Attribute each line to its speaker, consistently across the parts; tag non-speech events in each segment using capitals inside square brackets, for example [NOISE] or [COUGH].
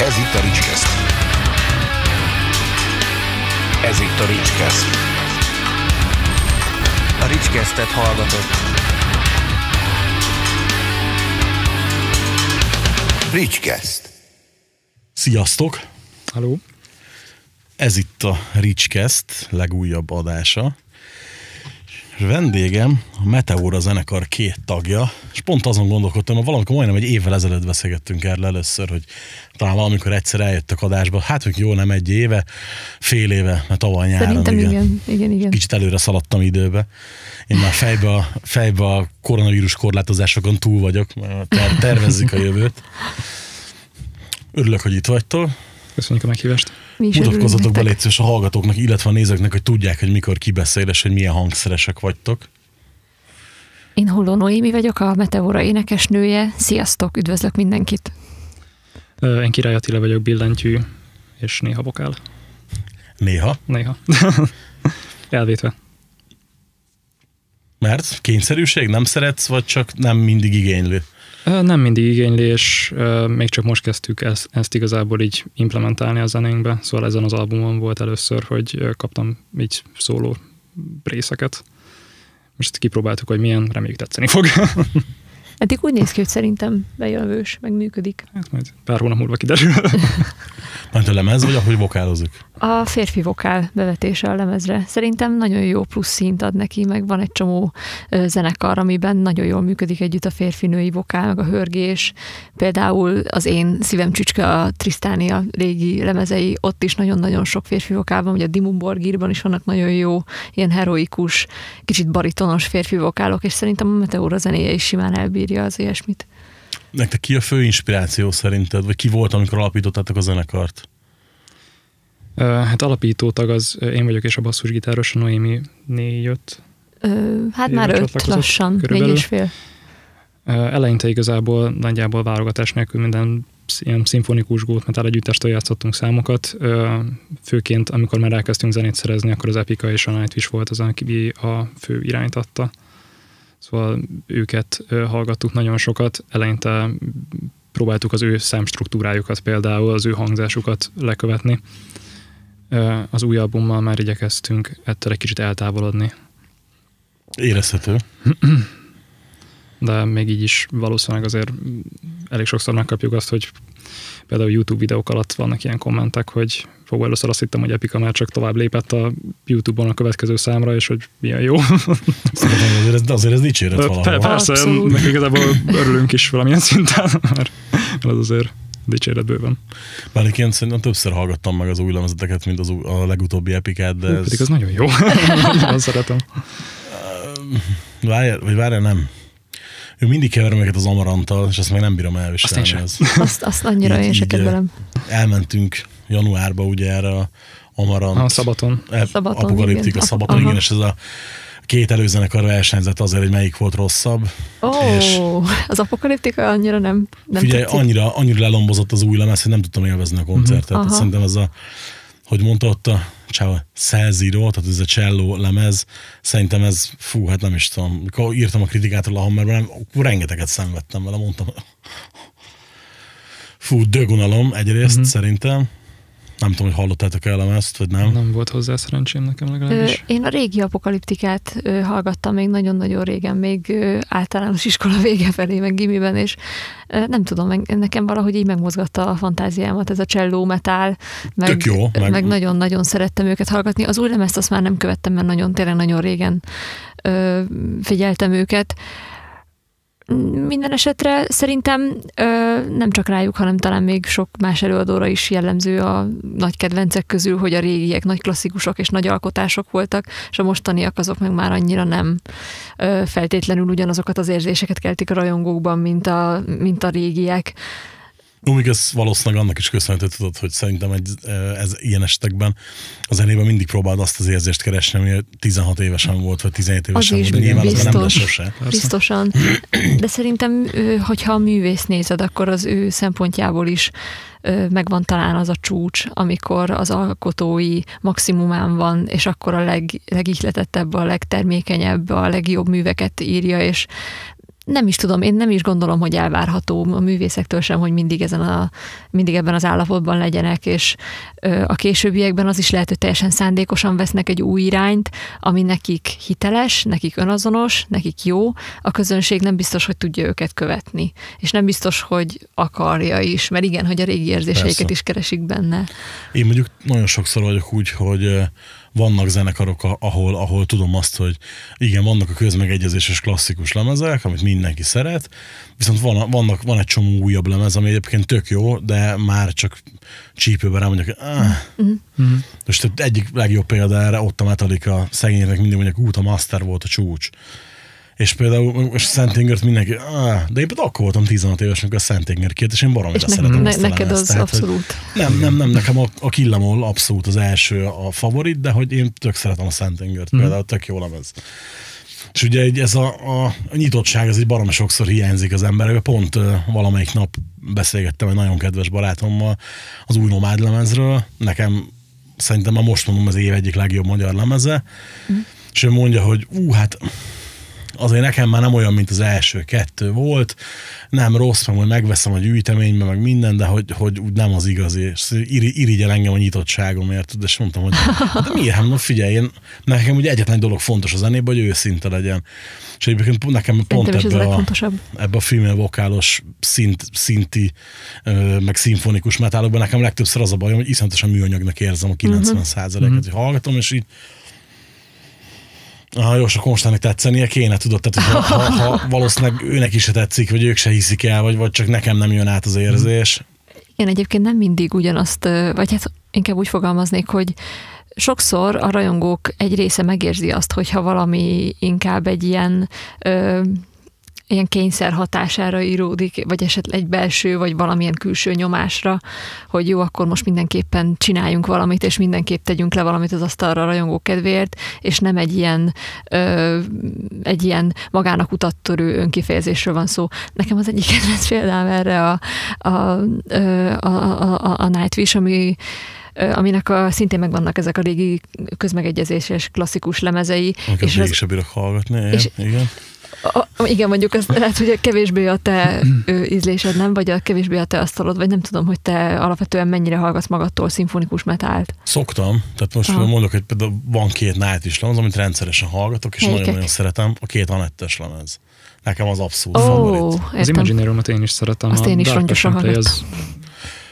Speaker 1: Ez itt a Ricskeszt. Ez itt a Ricskeszt.
Speaker 2: A Ricskesztet hallgatott.
Speaker 1: Ricskeszt.
Speaker 3: Sziasztok!
Speaker 4: Halló?
Speaker 3: Ez itt a Ricskeszt legújabb adása. És vendégem a Meteora zenekar két tagja, és pont azon gondolkodtam, hogy valamikor majdnem egy évvel ezelőtt beszélgettünk erről először, hogy talán valamikor egyszer eljöttek adásba, hát hogy jó, nem egy éve, fél éve, mert tavaly nyáron,
Speaker 5: Szerintem igen, igen, igen.
Speaker 3: Kicsit előre szaladtam időbe. Én már fejbe a, fejbe a koronavírus korlátozásokon túl vagyok, mert ter- tervezzük a jövőt. Örülök, hogy itt vagytok.
Speaker 4: Köszönjük a meghívást.
Speaker 5: Mi is
Speaker 3: Mutatkozzatok be légy a hallgatóknak, illetve a nézőknek, hogy tudják, hogy mikor kibeszél, és hogy milyen hangszeresek vagytok.
Speaker 5: Én Holló Noémi vagyok, a Meteora énekesnője. Sziasztok, üdvözlök mindenkit.
Speaker 4: Én Király Attila vagyok, billentyű, és néha vokál.
Speaker 3: Néha.
Speaker 4: Néha. [LAUGHS] Elvétve.
Speaker 3: Mert kényszerűség, nem szeretsz, vagy csak nem mindig igénylő?
Speaker 4: Nem mindig igényli, és még csak most kezdtük ezt, ezt igazából így implementálni a zenénkbe. Szóval ezen az albumon volt először, hogy kaptam így szóló részeket. Most kipróbáltuk, hogy milyen, reméljük tetszeni fog. [LAUGHS]
Speaker 5: Eddig úgy néz ki, hogy szerintem bejövős, meg működik.
Speaker 4: hát majd pár hónap múlva kiderül. [LAUGHS]
Speaker 3: Mert a lemez, vagy ahogy vokálozik?
Speaker 5: A férfi vokál bevetése a lemezre szerintem nagyon jó plusz szint ad neki, meg van egy csomó zenekar, amiben nagyon jól működik együtt a férfi-női vokál, meg a hörgés. Például az én szívem csücske a Trisztánia régi lemezei, ott is nagyon-nagyon sok férfi vokál van, ugye a Dimmu Borgirban is vannak nagyon jó, ilyen heroikus, kicsit baritonos férfi vokálok, és szerintem a Meteora zenéje is simán elbírja az ilyesmit.
Speaker 3: Nektek ki a fő inspiráció szerinted? Vagy ki volt, amikor alapítottátok a zenekart?
Speaker 4: Hát alapító tag az én vagyok, és a basszusgitáros, a Noémi né jött.
Speaker 5: Ö, hát
Speaker 4: Éve
Speaker 5: már öt lassan, négy
Speaker 4: körülbelül.
Speaker 5: és fél.
Speaker 4: Eleinte igazából nagyjából válogatás nélkül minden ilyen szimfonikus gót metal együttestől játszottunk számokat. Főként, amikor már elkezdtünk zenét szerezni, akkor az Epica és a Nightwish volt az, aki a fő irányt adta. Szóval őket hallgattuk nagyon sokat. Eleinte próbáltuk az ő számstruktúrájukat például, az ő hangzásukat lekövetni. Az új albummal már igyekeztünk ettől egy kicsit eltávolodni.
Speaker 3: Érezhető.
Speaker 4: de még így is valószínűleg azért elég sokszor megkapjuk azt, hogy például YouTube videók alatt vannak ilyen kommentek, hogy fog először azt hittem, hogy Epica már csak tovább lépett a YouTube-on a következő számra, és hogy milyen jó.
Speaker 3: Szerintem azért ez, azért ez dicséret
Speaker 4: Pe-
Speaker 3: valahol.
Speaker 4: Persze,
Speaker 5: Abszolút.
Speaker 4: meg igazából örülünk is valamilyen szinten, mert az azért dicséret bőven.
Speaker 3: Bár egyébként szerintem többször hallgattam meg az új lemezeteket, mint az új, a legutóbbi epikát, de
Speaker 4: Hú,
Speaker 3: ez...
Speaker 4: Pedig az nagyon jó. [LAUGHS] Nagyon szeretem.
Speaker 3: Várjál, vagy várjál, nem. Ő mindig keverem őket az amaranttal, és azt meg nem bírom elviselni.
Speaker 4: Azt én
Speaker 3: Ez. [LAUGHS]
Speaker 5: Azt, azt annyira
Speaker 3: Így-
Speaker 5: én se kedvelem.
Speaker 3: Elmentünk januárba ugye erre a amarant.
Speaker 4: A szabaton.
Speaker 3: E-
Speaker 5: Szabaton,
Speaker 3: apokaliptika
Speaker 5: igen.
Speaker 3: szabaton,
Speaker 5: Aha.
Speaker 3: igen, és ez a két előzenekar versenyzett azért, hogy melyik volt rosszabb.
Speaker 5: Ó,
Speaker 3: és-
Speaker 5: az apokaliptika annyira nem, nem
Speaker 3: Figyelj,
Speaker 5: tetszik.
Speaker 3: annyira, annyira lelombozott az új lemez, hogy nem tudtam élvezni a koncertet. Uh-huh.
Speaker 5: Aha.
Speaker 3: Szerintem ez a, hogy mondta ott a csáva, Cell tehát ez a cello lemez, szerintem ez, fú, hát nem is tudom, mikor írtam a kritikát a Hammerben, rengeteget szenvedtem vele, mondtam. Fú, dögunalom egyrészt uh-huh. szerintem. Nem tudom, hogy hallottátok el a lemezt, vagy nem.
Speaker 4: Nem volt hozzá szerencsém nekem
Speaker 5: Ö,
Speaker 4: legalábbis.
Speaker 5: Én a régi apokaliptikát ö, hallgattam még nagyon-nagyon régen, még ö, általános iskola vége felé, meg gimiben, és ö, nem tudom, nekem valahogy így megmozgatta a fantáziámat ez a cselló metál, meg,
Speaker 3: Tök jó, meg-
Speaker 5: meg nagyon-nagyon szerettem őket hallgatni. Az új lemezt azt már nem követtem, mert nagyon, tényleg nagyon régen ö, figyeltem őket. Minden esetre szerintem ö, nem csak rájuk, hanem talán még sok más előadóra is jellemző a nagy kedvencek közül, hogy a régiek nagy klasszikusok és nagy alkotások voltak, és a mostaniak azok meg már annyira nem ö, feltétlenül ugyanazokat az érzéseket keltik a rajongókban, mint a, mint a régiek.
Speaker 3: Még ez valószínűleg annak is köszönhető, tudod, hogy szerintem egy, ez ilyen esetekben a zenében mindig próbáld azt az érzést keresni, ami 16 évesen volt, vagy 17 évesen
Speaker 5: is
Speaker 3: volt, de nyilván az nem lesz
Speaker 5: biztos.
Speaker 3: sose.
Speaker 4: Persze.
Speaker 5: Biztosan. De szerintem, hogyha a művész nézed, akkor az ő szempontjából is megvan talán az a csúcs, amikor az alkotói maximumán van, és akkor a leg, legihletettebb, a legtermékenyebb, a legjobb műveket írja, és nem is tudom, én nem is gondolom, hogy elvárható a művészektől sem, hogy mindig, ezen a, mindig ebben az állapotban legyenek, és a későbbiekben az is lehet, hogy teljesen szándékosan vesznek egy új irányt, ami nekik hiteles, nekik önazonos, nekik jó, a közönség nem biztos, hogy tudja őket követni, és nem biztos, hogy akarja is, mert igen, hogy a régi érzéseiket
Speaker 3: Persze.
Speaker 5: is keresik benne.
Speaker 3: Én mondjuk nagyon sokszor vagyok úgy, hogy vannak zenekarok, ahol, ahol tudom azt, hogy igen, vannak a közmegegyezéses klasszikus lemezek, amit mindenki szeret, viszont van, vannak, van egy csomó újabb lemez, ami egyébként tök jó, de már csak csípőben rá mondjuk, hogy ah.
Speaker 4: Mhm.
Speaker 3: Most egyik legjobb példa erre, ott a Metallica szegényeknek mindig mondják, út a Master volt a csúcs. És például most Szent Ingert mindenki, ah, de én például akkor voltam 16 éves, amikor a Szent Inger kijött, és én baromira
Speaker 5: És
Speaker 3: szeretem
Speaker 5: ne,
Speaker 3: a
Speaker 5: neked az
Speaker 3: Tehát,
Speaker 5: abszolút.
Speaker 3: nem, nem, nem, nekem a, a Killamol abszolút az első a favorit, de hogy én tök szeretem a Szent Ingert,
Speaker 4: Mhm.
Speaker 3: például tök jó lemez. És ugye egy, ez a, a, a nyitottság, ez egy baromi sokszor hiányzik az emberekbe. Pont uh, valamelyik nap beszélgettem egy nagyon kedves barátommal az új nomád lemezről. Nekem szerintem már most mondom az év egyik legjobb magyar lemeze. És ő mondja, hogy ú, hát azért nekem már nem olyan, mint az első kettő volt, nem rossz, meg majd megveszem a gyűjteménybe, meg minden, de hogy, hogy úgy nem az igazi, és iri, irigyel engem a nyitottságomért, de és mondtam, hogy de miért, hát no figyelj, én, nekem ugye egyetlen egy dolog fontos a zenében, hogy őszinte legyen. És egyébként nekem pont ebbe a, ebbe a female vokálos szint, szinti, meg szimfonikus metálokban nekem legtöbbször az a bajom, hogy iszonyatosan műanyagnak érzem a 90 százalékot, hogy hallgatom, és így Ah, jó, sok Konstának tetszenie kéne, tudod, tehát ha, ha, ha [LAUGHS] valószínűleg őnek is se tetszik, vagy ők se hiszik el, vagy, vagy csak nekem nem jön át az érzés.
Speaker 5: Én egyébként nem mindig ugyanazt, vagy hát inkább úgy fogalmaznék, hogy sokszor a rajongók egy része megérzi azt, hogyha valami inkább egy ilyen ö, ilyen kényszer hatására íródik, vagy esetleg egy belső, vagy valamilyen külső nyomásra, hogy jó, akkor most mindenképpen csináljunk valamit, és mindenképp tegyünk le valamit az asztalra a rajongók kedvéért, és nem egy ilyen, ö, egy ilyen magának utattörő önkifejezésről van szó. Nekem az egyik kedvenc példám erre a, a, a, a, a, a Nightwish, ami aminek a, szintén megvannak ezek a régi közmegegyezéses klasszikus lemezei.
Speaker 3: Amiket
Speaker 5: és az,
Speaker 3: se bírok hallgatni,
Speaker 5: és-
Speaker 3: igen.
Speaker 5: A, igen, mondjuk az lehet, hogy kevésbé a te ízlésed, nem? Vagy a kevésbé a te asztalod, vagy nem tudom, hogy te alapvetően mennyire hallgatsz magadtól szimfonikus metált.
Speaker 3: Szoktam, tehát most
Speaker 5: Aha.
Speaker 3: mondok, hogy például van két night is lemez, amit rendszeresen hallgatok, és nagyon-nagyon szeretem, a két Anettes lemez. Nekem az abszolút
Speaker 5: Ó,
Speaker 3: favorit.
Speaker 4: Az
Speaker 5: értem.
Speaker 4: Imaginariumot én is szeretem.
Speaker 5: Azt
Speaker 4: a
Speaker 5: én is rongyosan hallgattam.
Speaker 4: az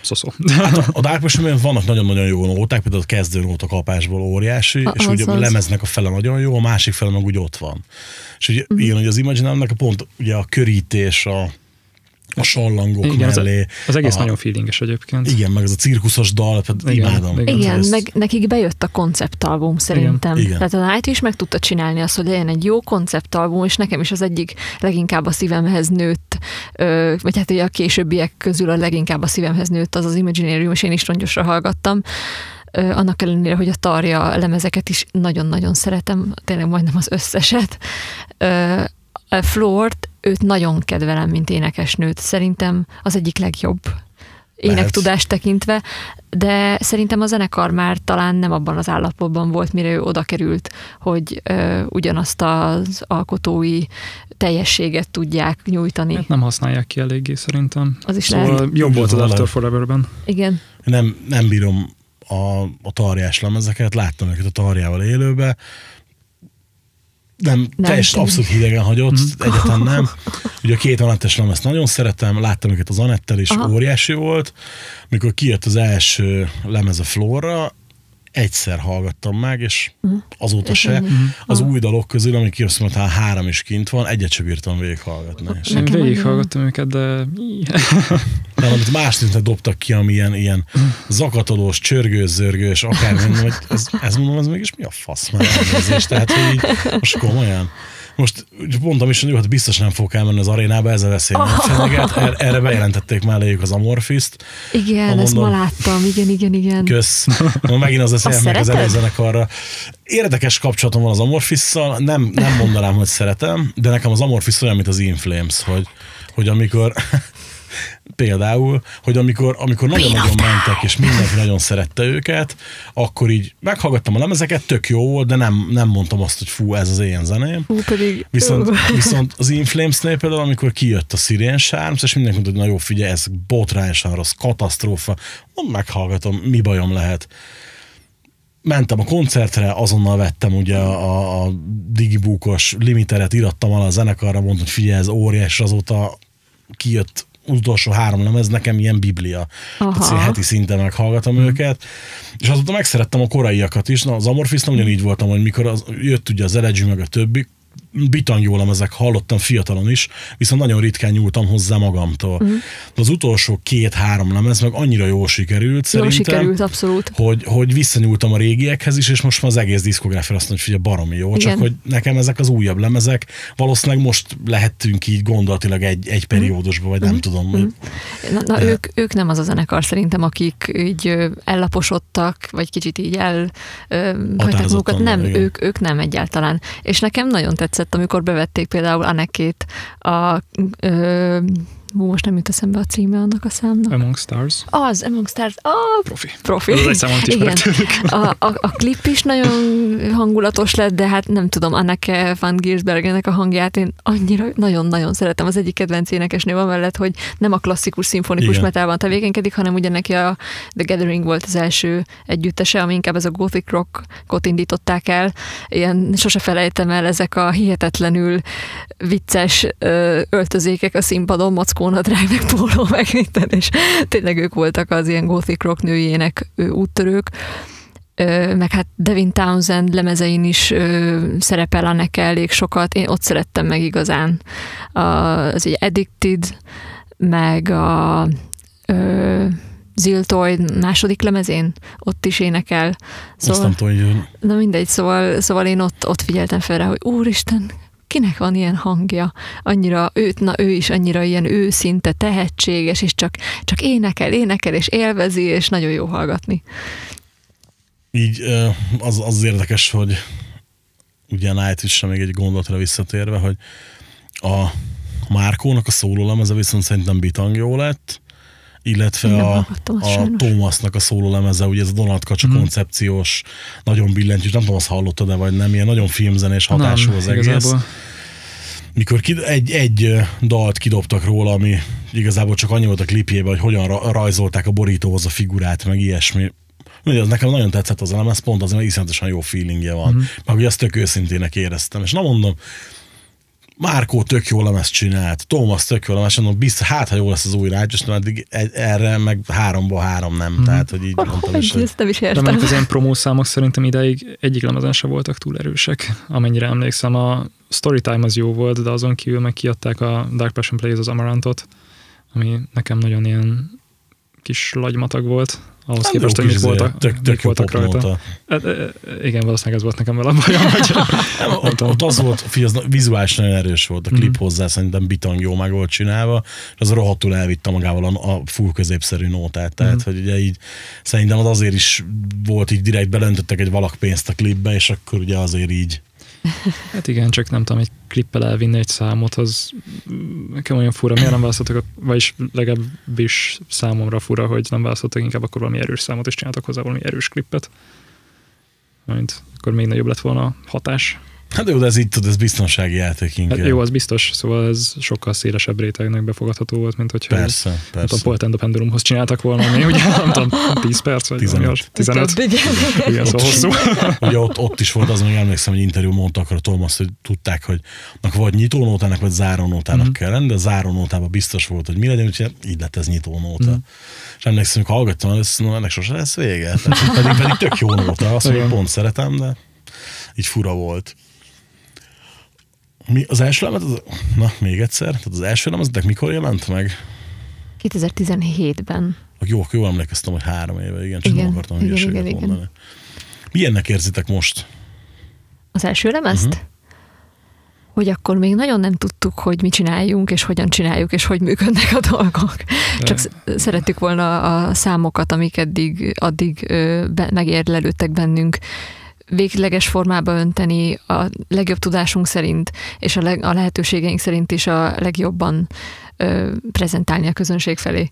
Speaker 4: szoszó.
Speaker 3: A Dark Passion vannak nagyon-nagyon jó nóták, például a kezdő nóta kapásból óriási,
Speaker 5: A-
Speaker 3: és ugye a lemeznek a fele nagyon jó, a másik fele meg úgy ott van. És ugye
Speaker 5: Mhm.
Speaker 3: ilyen, hogy az Imaginálnak a pont ugye a körítés, a, a sallangok
Speaker 4: Igen, az,
Speaker 3: mellé.
Speaker 4: az egész
Speaker 3: a,
Speaker 4: nagyon feelinges egyébként.
Speaker 3: Igen, meg ez a cirkuszos dal, tehát
Speaker 4: Igen,
Speaker 3: imádom.
Speaker 4: igen.
Speaker 5: Igen, meg nekik bejött a konceptalbum szerintem.
Speaker 3: Igen.
Speaker 5: Tehát a Night is meg tudta csinálni azt, hogy legyen egy jó konceptalbum, és nekem is az egyik leginkább a szívemhez nőtt, vagy hát ugye a későbbiek közül a leginkább a szívemhez nőtt az az Imaginarium, és én is rongyosra hallgattam. Annak ellenére, hogy a tarja lemezeket is nagyon-nagyon szeretem, tényleg majdnem az összeset. A Flort, őt nagyon kedvelem, mint énekesnőt. Szerintem az egyik legjobb énektudást tekintve, de szerintem a zenekar már talán nem abban az állapotban volt, mire ő oda került, hogy ö, ugyanazt az alkotói teljességet tudják nyújtani.
Speaker 4: Hát nem használják ki eléggé szerintem.
Speaker 5: Az is
Speaker 4: Szóval
Speaker 5: lehet.
Speaker 4: jobb volt az. After Forever-ben.
Speaker 5: Igen.
Speaker 3: nem, nem bírom a, a tarjás lemezeket, láttam őket a tarjával élőbe, nem,
Speaker 5: Nem, tényleg.
Speaker 3: abszolút hidegen hagyott,
Speaker 4: Mhm.
Speaker 3: egyáltalán nem. [LAUGHS] Ugye a két Anettes lemezt nagyon szeretem, láttam őket az Anettel, és
Speaker 5: Aha.
Speaker 3: óriási volt. Mikor kijött az első lemez a Florra, egyszer hallgattam meg, és azóta
Speaker 5: Mhm. És
Speaker 3: se.
Speaker 5: ennyi.
Speaker 3: Az új dalok közül, amik kijössz, mert három is kint van, egyet sem bírtam végighallgatni. És
Speaker 4: Én végighallgattam őket, de [LAUGHS]
Speaker 3: de amit más szinten dobtak ki, ami ilyen, ilyen zakatolós, csörgős, zörgős, akár [LAUGHS] mondom, hogy ez, ez mondom, ez mégis mi a fasz már elnézés, tehát hogy így, most komolyan. Most mondtam is, hogy hát biztos nem fogok elmenni az arénába, ez a veszély nem fenyeget. Er- Erre bejelentették már eléjük az Amorfist.
Speaker 5: Igen,
Speaker 3: Ha
Speaker 5: ezt ma
Speaker 3: mondom-
Speaker 5: láttam, igen, igen, igen.
Speaker 3: Kösz. Megint az eszem meg az előzenekarra. Érdekes kapcsolatom van az Amorfisszal, nem, nem mondanám, hogy szeretem, de nekem az Amorfis olyan, mint az Inflames, hogy, hogy amikor például, hogy amikor, amikor nagyon-nagyon mentek, és mindenki nagyon szerette őket, akkor így meghallgattam a lemezeket, tök jó volt, de nem, nem mondtam azt, hogy fú, ez az én zeném.
Speaker 5: Hú, pedig...
Speaker 3: Viszont, [LAUGHS] viszont az Inflames-nél például, amikor kijött a Syrian Charms, és mindenki mondta, hogy na jó, figyelj, ez botrányosan rossz, katasztrófa, meghallgatom, mi bajom lehet. Mentem a koncertre, azonnal vettem ugye a, a digibúkos limiteret, irattam alá a zenekarra, mondtam, hogy figyelj, ez óriás, azóta kijött utolsó három lemez, nekem ilyen biblia.
Speaker 5: Aha.
Speaker 3: Tehát heti szinten meghallgatom hmm. őket, és azóta megszerettem a koraiakat is. Na, az Amorphis ugyanígy voltam, hogy mikor az, jött ugye az Elegy meg a többi, bitang jó lemezek, hallottam fiatalon is, viszont nagyon ritkán nyúltam hozzá magamtól.
Speaker 5: Mhm.
Speaker 3: Mm. De az utolsó két-három lemez meg annyira jól sikerült
Speaker 5: Jól
Speaker 3: szerintem,
Speaker 5: sikerült, abszolút.
Speaker 3: hogy, hogy visszanyúltam a régiekhez is, és most már az egész diszkográfia azt mondja, hogy figyelj, baromi jó,
Speaker 5: Igen.
Speaker 3: csak hogy nekem ezek az újabb lemezek, valószínűleg most lehettünk így gondolatilag egy, egy periódusban, vagy nem tudom. hogy
Speaker 5: Na, na
Speaker 3: De-
Speaker 5: ők, ők nem az a zenekar szerintem, akik így ellaposodtak, vagy kicsit így el hagyták magukat. Nem,
Speaker 3: igen.
Speaker 5: ők, ők nem egyáltalán. És nekem nagyon tetszett, amikor bevették például Anekét a ö, most nem jut eszembe a címe annak a számnak.
Speaker 4: Among Stars.
Speaker 5: Az, Among Stars, ah,
Speaker 4: Profi.
Speaker 5: profi.
Speaker 4: Ez egy számot
Speaker 5: Igen. A, a, a klip is nagyon hangulatos lett, de hát nem tudom, Anneke van Giersbergennek a hangját én annyira nagyon-nagyon szeretem. Az egyik kedvenc énekesnő mellett, hogy nem a klasszikus szimfonikus
Speaker 3: Igen.
Speaker 5: metálban tevékenykedik, hanem ugye neki a The Gathering volt az első együttese, ami inkább ez a gothic rockot indították el. Ilyen sose felejtem el ezek a hihetetlenül vicces öltözékek a színpadon, mackónadrág, meg póló, meg minden, és tényleg ők voltak az ilyen gothic rock nőjének úttörők. Meg hát Devin Townsend lemezein is ö, szerepel annak elég sokat. Én ott szerettem meg igazán. A, az egy Addicted, meg a ö, Ziltoy második lemezén, ott is énekel.
Speaker 3: azt nem tudom,
Speaker 5: Na mindegy, szóval, szóval én ott, ott figyeltem fel rá, hogy úristen, kinek van ilyen hangja? Annyira őt, na ő is annyira ilyen őszinte, tehetséges, és csak, csak énekel, énekel, és élvezi, és nagyon jó hallgatni.
Speaker 3: így az, az érdekes, hogy ugye a nightwish még egy gondolatra visszatérve, hogy a Márkónak a szólólemeze viszont szerintem bitang jó lett, illetve
Speaker 5: Nem
Speaker 3: a, a. Thomasnak a szólólemeze, ugye ez a Donald Kacsa
Speaker 4: Mhm.
Speaker 3: koncepciós, nagyon billentyűs, nem tudom, azt hallottad-e vagy nem, ilyen nagyon filmzenés hatású az egész.
Speaker 4: igazából.
Speaker 3: Mikor kid, egy, egy dalt kidobtak róla, ami igazából csak annyi volt a klipjében, hogy hogyan ra- rajzolták a borítóhoz a figurát, meg ilyesmi. Ugye, az nekem nagyon tetszett az lemez, pont azért, mert iszonyatosan jó feelingje van.
Speaker 4: Mhm.
Speaker 3: Mm. Meg ugye azt tök őszintének éreztem. És na mondom, Márkó tök jó lemezt csinált, Thomas tök jó lemezt, mondom, biztos, hát ha jó lesz az új rács, és eddig erre meg háromból három nem. Mm. Tehát, hogy így mondtam is, [LAUGHS]
Speaker 5: Hogy nem is
Speaker 4: De
Speaker 5: értem.
Speaker 4: mondjuk az ilyen promószámok szerintem ideig egyik lemezen se voltak túl erősek. Amennyire emlékszem, a Storytime az jó volt, de azon kívül meg kiadták a Dark Passion Plays az Amarantot, ami nekem nagyon ilyen kis lagymatag volt, ahhoz
Speaker 3: Hát
Speaker 4: képest, hogy mik
Speaker 3: izé,
Speaker 4: voltak,
Speaker 3: tök,
Speaker 4: mik
Speaker 3: tök jó
Speaker 4: voltak rajta. e, Igen, valószínűleg ez volt nekem vele a bajom, hogy [LAUGHS]
Speaker 3: Nem, ott, ott az volt, figyelj, az vizuális nagyon erős volt, a klip hozzá szerintem bitang jó meg volt csinálva, és az rohadtul elvitte magával a, a full középszerű nótát, tehát hogy ugye így szerintem az azért is volt így direkt belöntöttek egy valak pénzt a klipbe, és akkor ugye azért így
Speaker 4: Hát igen, csak nem tudom, egy klippel elvinni egy számot, az nekem olyan fura, miért nem választottak, vagyis legalábbis számomra fura, hogy nem választottak inkább akkor valami erős számot, és csináltak hozzá valami erős klippet. Mint akkor még nagyobb lett volna a hatás.
Speaker 3: Hát jó, de ez így tudod, ez biztonsági játék inkább.
Speaker 4: Hát jó, az biztos, szóval ez sokkal szélesebb rétegnek befogadható volt, mint hogyha
Speaker 3: Persze,
Speaker 4: nem tudom,
Speaker 3: persze.
Speaker 4: Poet and the Pendulumhoz csinálták volna, ami ugye [LAUGHS] nem tudom, 10 perc, vagy
Speaker 3: 15.
Speaker 4: valami olyas- 15.
Speaker 5: Több, igen.
Speaker 4: Igen, szóval hosszú.
Speaker 3: Ugye ott, ott is volt az, még emlékszem, hogy interjú mondtak a Thomas, hogy tudták, hogy vagy nyitónótának, vagy zárónótának
Speaker 4: Mhm.
Speaker 3: mm. kell lenni, de a zárónótában biztos volt, hogy mi legyen, úgyhogy így lett ez nyitónóta.
Speaker 4: Mhm.
Speaker 3: Mm. És emlékszem, hogy hallgattam először, no, ennek sose lesz vége. Tehát, pedig, pedig tök jó nóta, azt mondja,
Speaker 4: Igen.
Speaker 3: pont szeretem, de így fura volt. Mi, az első lemez, az, na még egyszer, tehát az első lemeznek mikor jelent meg?
Speaker 5: 2017-ben.
Speaker 3: Jó, jól emlékeztem, hogy három éve, igen, csak
Speaker 5: Igen,
Speaker 3: nem akartam
Speaker 5: igen, igen, igen.
Speaker 3: mondani. Milyennek érzitek most?
Speaker 5: Az első lemezt? Uh-huh. Hogy akkor még nagyon nem tudtuk, hogy mi csináljunk, és hogyan csináljuk, és hogy működnek a dolgok. Csak sz- szerettük volna a számokat, amik eddig, addig be, megérlelődtek bennünk, végleges formába önteni a legjobb tudásunk szerint, és a, leg, a lehetőségeink szerint is a legjobban ö, prezentálni a közönség felé.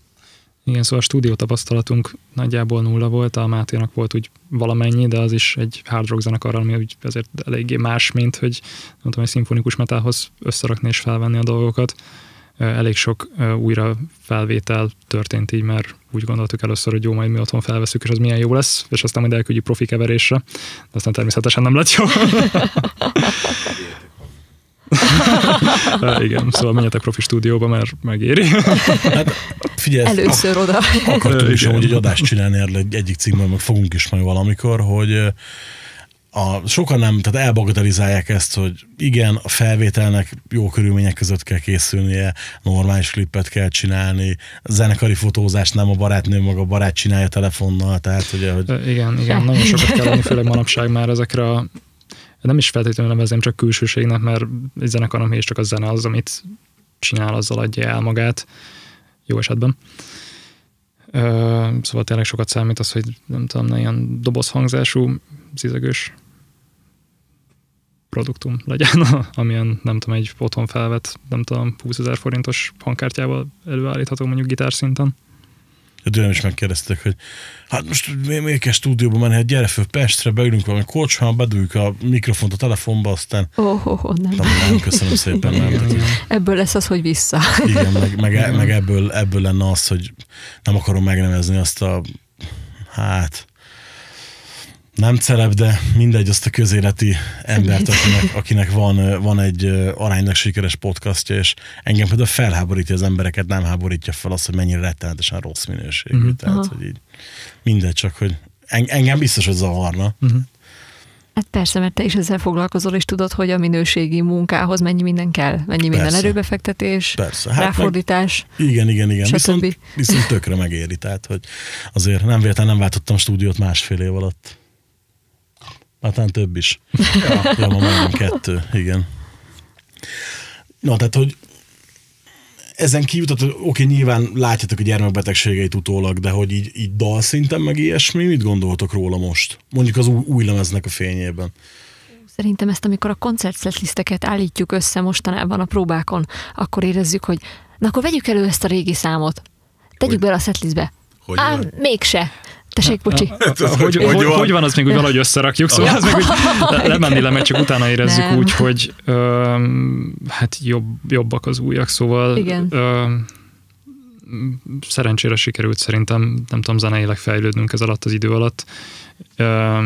Speaker 4: Igen, szóval a stúdió tapasztalatunk nagyjából nulla volt, a Máténak volt úgy valamennyi, de az is egy hard rock zenekarral, ami úgy ezért eléggé más, mint hogy tudom, egy szimfonikus metához összerakni és felvenni a dolgokat. Elég sok újra felvétel történt így, mert úgy gondoltuk először, hogy jó, majd mi otthon felveszünk, és az milyen jó lesz, és aztán majd elküldjük profi keverésre, de aztán természetesen nem lett jó. igen, szóval menjetek profi stúdióba, mert megéri.
Speaker 3: Hát, figyelj,
Speaker 5: Először oda.
Speaker 3: Akartunk is hogy egy adást csinálni erről egy, egyik címben, meg fogunk is majd valamikor, hogy a, sokan nem, tehát elbagatelizálják ezt, hogy igen, a felvételnek jó körülmények között kell készülnie, normális klipet kell csinálni, zenekari fotózást nem a barátnő maga a barát csinálja telefonnal, tehát ugye, hogy...
Speaker 4: Igen, igen, nagyon sokat kell adni, főleg manapság már ezekre a nem is feltétlenül nevezem csak külsőségnek, mert egy zenekarom és csak a zene az, amit csinál, azzal adja el magát, jó esetben. Ö, szóval tényleg sokat számít az, hogy nem tudom, ne ilyen dobozhangzású, zizegős produktum legyen, [LAUGHS] amilyen nem tudom, egy otthon felvett, nem tudom, 20 ezer forintos hangkártyával előállítható mondjuk gitárszinten.
Speaker 3: Tőlem is megkérdeztek, hogy hát most még kell stúdióba menni, hát gyere föl Pestre, beülünk valami kocsma, bedugjuk a mikrofont a telefonba, aztán...
Speaker 5: Oh, oh, oh, nem.
Speaker 3: nem. Nem, köszönöm szépen. Nem,
Speaker 5: nem. Ebből lesz az, hogy vissza.
Speaker 3: Igen, meg, meg, meg ebből, ebből lenne az, hogy nem akarom megnevezni azt a hát nem celeb, de mindegy, azt a közéleti embert, akinek, akinek van, van egy aránylag sikeres podcastja, és engem például felháborítja az embereket, nem háborítja fel azt, hogy mennyire rettenetesen rossz minőségű. Uh-huh. Tehát, Aha. hogy így mindegy, csak hogy engem biztos, hogy zavarna. Uh-huh.
Speaker 5: Hát persze, mert te is ezzel foglalkozol, és tudod, hogy a minőségi munkához mennyi minden kell, mennyi minden persze. erőbefektetés, persze. Hát ráfordítás.
Speaker 3: Meg, igen, igen, igen. Viszont, viszont tökre megéri, tehát hogy azért nem véletlenül nem váltottam stúdiót másfél év alatt. Hát több is. ja, ja ma majdnem kettő, igen. Na, tehát, hogy ezen kívül, tehát oké, nyilván látjátok a gyermekbetegségeit utólag, de hogy így, így dalszinten meg ilyesmi, mit gondoltok róla most? Mondjuk az új, új lemeznek a fényében.
Speaker 5: Szerintem ezt, amikor a koncertsetlisteket állítjuk össze mostanában a próbákon, akkor érezzük, hogy na akkor vegyük elő ezt a régi számot. Tegyük hogy? bele a setlistbe. Hogy Ám, mégse. Tessék, bocsi. [LAUGHS]
Speaker 4: Hát, hogy, hogy, hogy, van? hogy van, az még úgy valahogy összerakjuk, szóval az még úgy [LAUGHS] lemenni lemegy, csak utána érezzük nem. úgy, hogy ö, hát jobb, jobbak az újak, szóval
Speaker 5: Igen. Ö,
Speaker 4: szerencsére sikerült szerintem, nem tudom, zeneileg fejlődnünk ez alatt az idő alatt. Ö,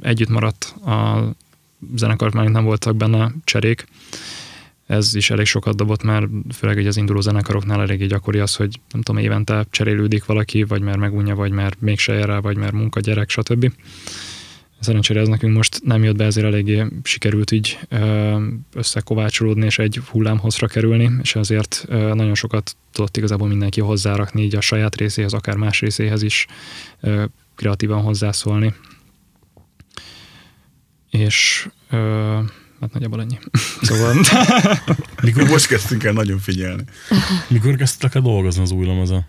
Speaker 4: együtt maradt a zenekar, már nem voltak benne cserék, ez is elég sokat dobott, mert főleg az induló zenekaroknál eléggé gyakori az, hogy nem tudom, évente cserélődik valaki, vagy mert megunja, vagy mert mégse ér rá, vagy mert munka, gyerek, stb. Szerencsére ez nekünk most nem jött be, ezért eléggé sikerült így összekovácsolódni és egy hullámhozra kerülni, és ezért nagyon sokat tudott igazából mindenki hozzárakni, így a saját részéhez, akár más részéhez is kreatívan hozzászólni. És Hát nagyjából ennyi. [LAUGHS] Szóval... [LAUGHS]
Speaker 1: Mikor most kezdtünk el nagyon figyelni.
Speaker 3: Mikor kezdtek el dolgozni az új lemezon?